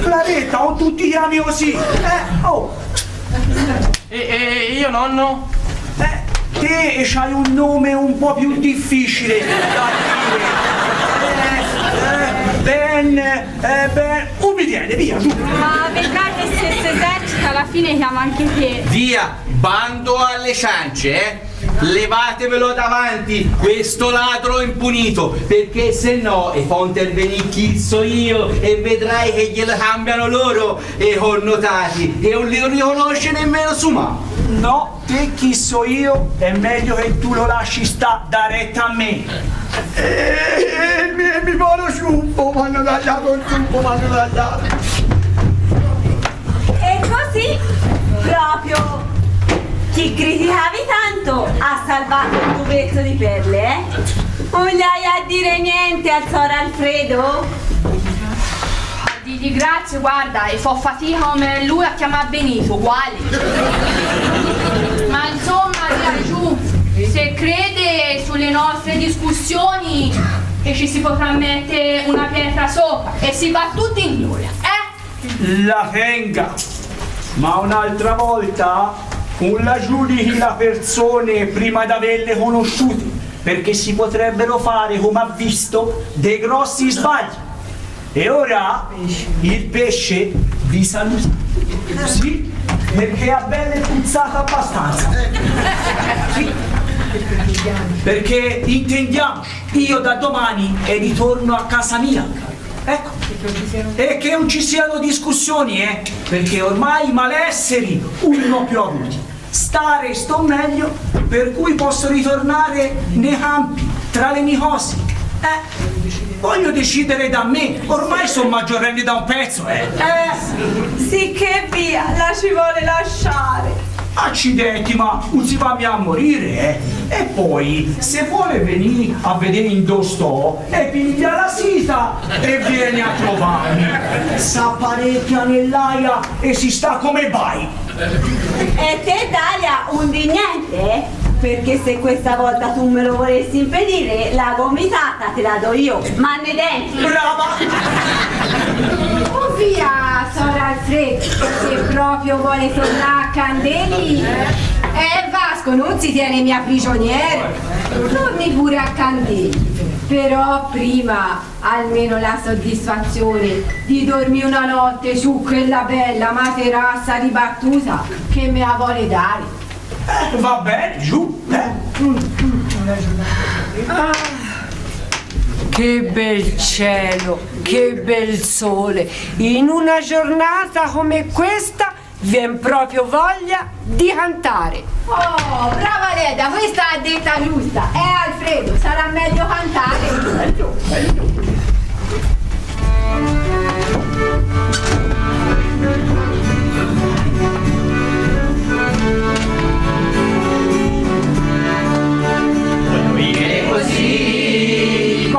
Speaker 10: Claretta, o tutti chiami così? Eh, oh,
Speaker 8: E, e io, nonno?
Speaker 10: eh, te c'hai un nome un po' più difficile da dire. Eh, eh, ben, eh, ben, ubbidiente, via, giù.
Speaker 7: Ma vedrai che se si esercita alla fine chiama anche te.
Speaker 9: Via, bando alle ciance, eh? Levatevelo davanti, questo ladro impunito, perché se no e fa intervenire chi so io e vedrai che glielo cambiano loro e connotati e non li riconosce nemmeno su ma.
Speaker 10: No, te chi so io, è meglio che tu lo lasci sta da retta a me.
Speaker 11: E mi, mi pare ciuffo, mi hanno tagliato il ciuffo, mi hanno tagliato.
Speaker 12: E così, proprio, ti criticavi tanto, ha salvato un tubetto di perle, eh? Non gli hai a dire niente al Sor Alfredo?
Speaker 4: Digli grazie, guarda, e fa fatica come lui a chiamare Benito, uguale. Ma insomma, via giù, se crede sulle nostre discussioni che ci si potrà mettere una pietra sopra e si va tutti in gloria, eh?
Speaker 10: La tenga, ma un'altra volta la giudichi la persone prima di averle conosciute, perché si potrebbero fare, come ha visto, dei grossi sbagli. E ora il pesce vi saluta. Sì, perché ha belle puzzate abbastanza. Sì. Perché intendiamoci, io da domani ritorno a casa mia. Ecco. E che non ci siano discussioni, eh? Perché ormai i malesseri uno più avuti. Stare sto meglio, per cui posso ritornare nei campi, tra le mie cose. Eh, voglio decidere da me, ormai sono maggiorenne da un pezzo, eh.
Speaker 12: Eh, sì che via, la ci vuole lasciare.
Speaker 10: Accidenti, ma non si va a morire, eh? E poi, se vuole venire a vedere in sto, e piglia la sita e vieni a trovarmi. S'apparecchia nell'aia e si sta come vai.
Speaker 12: E te Dalia, un di niente, eh? Perché se questa volta tu me lo volessi impedire, la gomitata te la do io, ma nei denti.
Speaker 10: Brava!
Speaker 2: Oh via, Sora Alfredo, se proprio vuole tornare a Candeli. Eh Vasco, non si tiene mia prigioniera. Torni pure a Candeli. Però prima almeno la soddisfazione di dormire una notte su quella bella materassa ribattuta che me la vuole dare.
Speaker 10: Eh, va bene, giù, eh?
Speaker 6: Ah, che bel cielo, che bel sole. In una giornata come questa vien proprio voglia di cantare.
Speaker 2: Oh, brava Leda, questa è detta giusta. Eh Alfredo, sarà meglio cantare.
Speaker 1: Voglio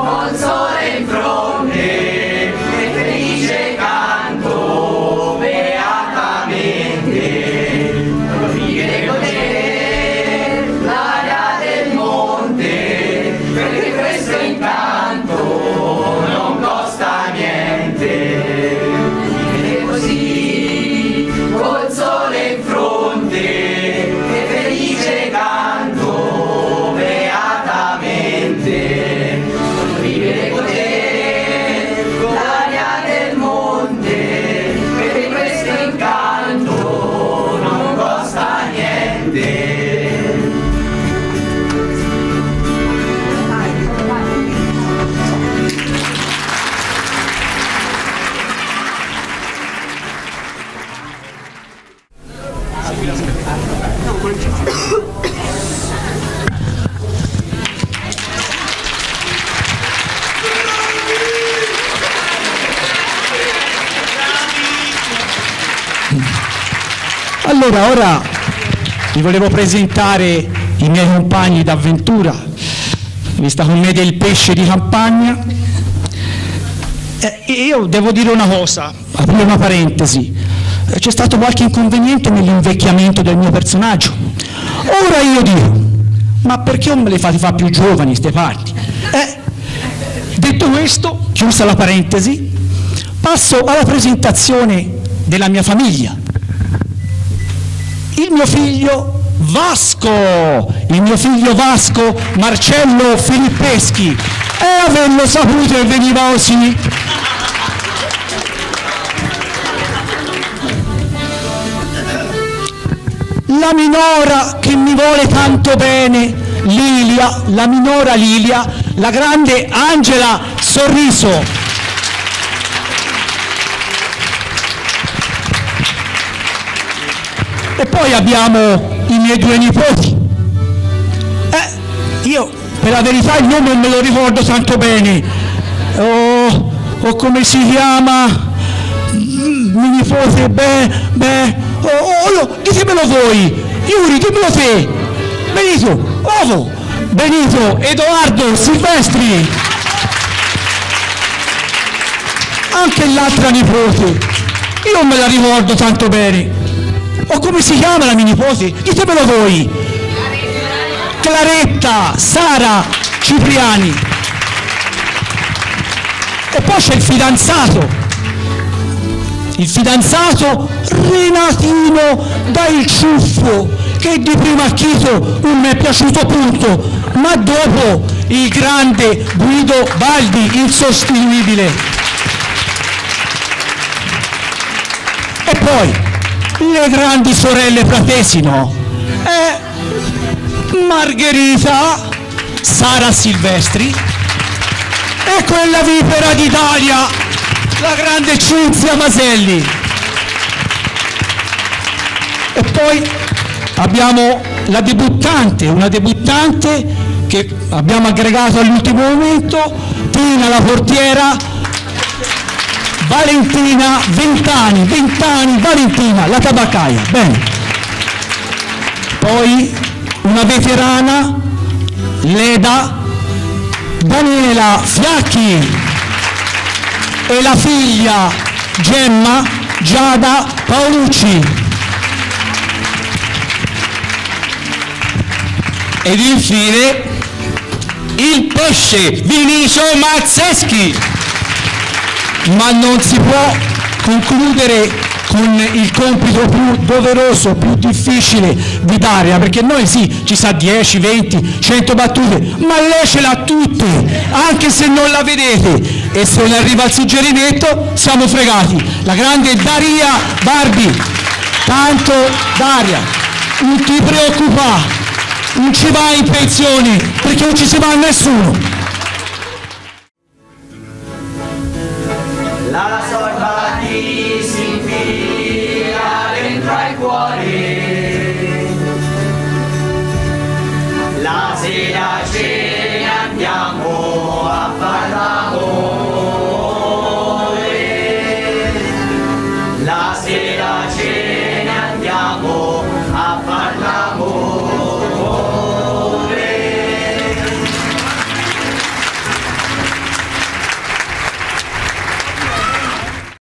Speaker 1: così, col sole in fronte,
Speaker 13: Allora, ora vi volevo presentare i miei compagni d'avventura, questa commedia Il pesce di campagna. Eh, io devo dire una cosa, aprire una parentesi. Eh, C'è stato qualche inconveniente nell'invecchiamento del mio personaggio. Ora io dico, ma perché non me le fate fare più giovani ste parti? Eh, detto questo, chiusa la parentesi, passo alla presentazione della mia famiglia il mio figlio Vasco, il mio figlio Vasco Marcello Filippeschi. E averlo saputo e veniva così. La minora che mi vuole tanto bene, Lilia, la minora Lilia, la grande Angela Sorriso. E poi abbiamo i miei due nipoti. Eh, io per la verità il nome non me lo ricordo tanto bene. O, o come si chiama? Mm, Mio nipote, beh, beh. Oh, oh, oh, ditemelo voi. Iuri, dimmelo te. Benito, Ovo. Benito, Edoardo, Silvestri. Anche l'altra nipote. Io non me la ricordo tanto bene. O come si chiama la mia nipote? Ditemelo voi. Claretta, Sara, Cipriani. E poi c'è il fidanzato. Il fidanzato Renatino da Il Ciuffo, che di primo acchito non mi è piaciuto punto, ma dopo il grande Guido Baldi, insostituibile. E poi le grandi sorelle Pratesino, e Margherita, Sara Silvestri e quella vipera d'Italia, la grande Cinzia Maselli. E poi abbiamo la debuttante, una debuttante che abbiamo aggregato all'ultimo momento, Tina la portiera, Valentina, 20 anni, 20 anni, Valentina, la tabaccaia, bene. Poi una veterana, Leda, Daniela Fiacchi e la figlia Gemma Giada Paolucci. Ed infine il pesce Vinicio Mazzeschi ma non si può concludere con il compito più doveroso, più difficile di Daria, perché noi sì, ci sa 10, 20, 100 battute, ma lei ce l'ha tutte, anche se non la vedete. E se ne arriva il suggerimento, siamo fregati. La grande Daria Barbi, tanto Daria, non ti preoccupare, non ci vai in pensione, perché non ci si va a nessuno.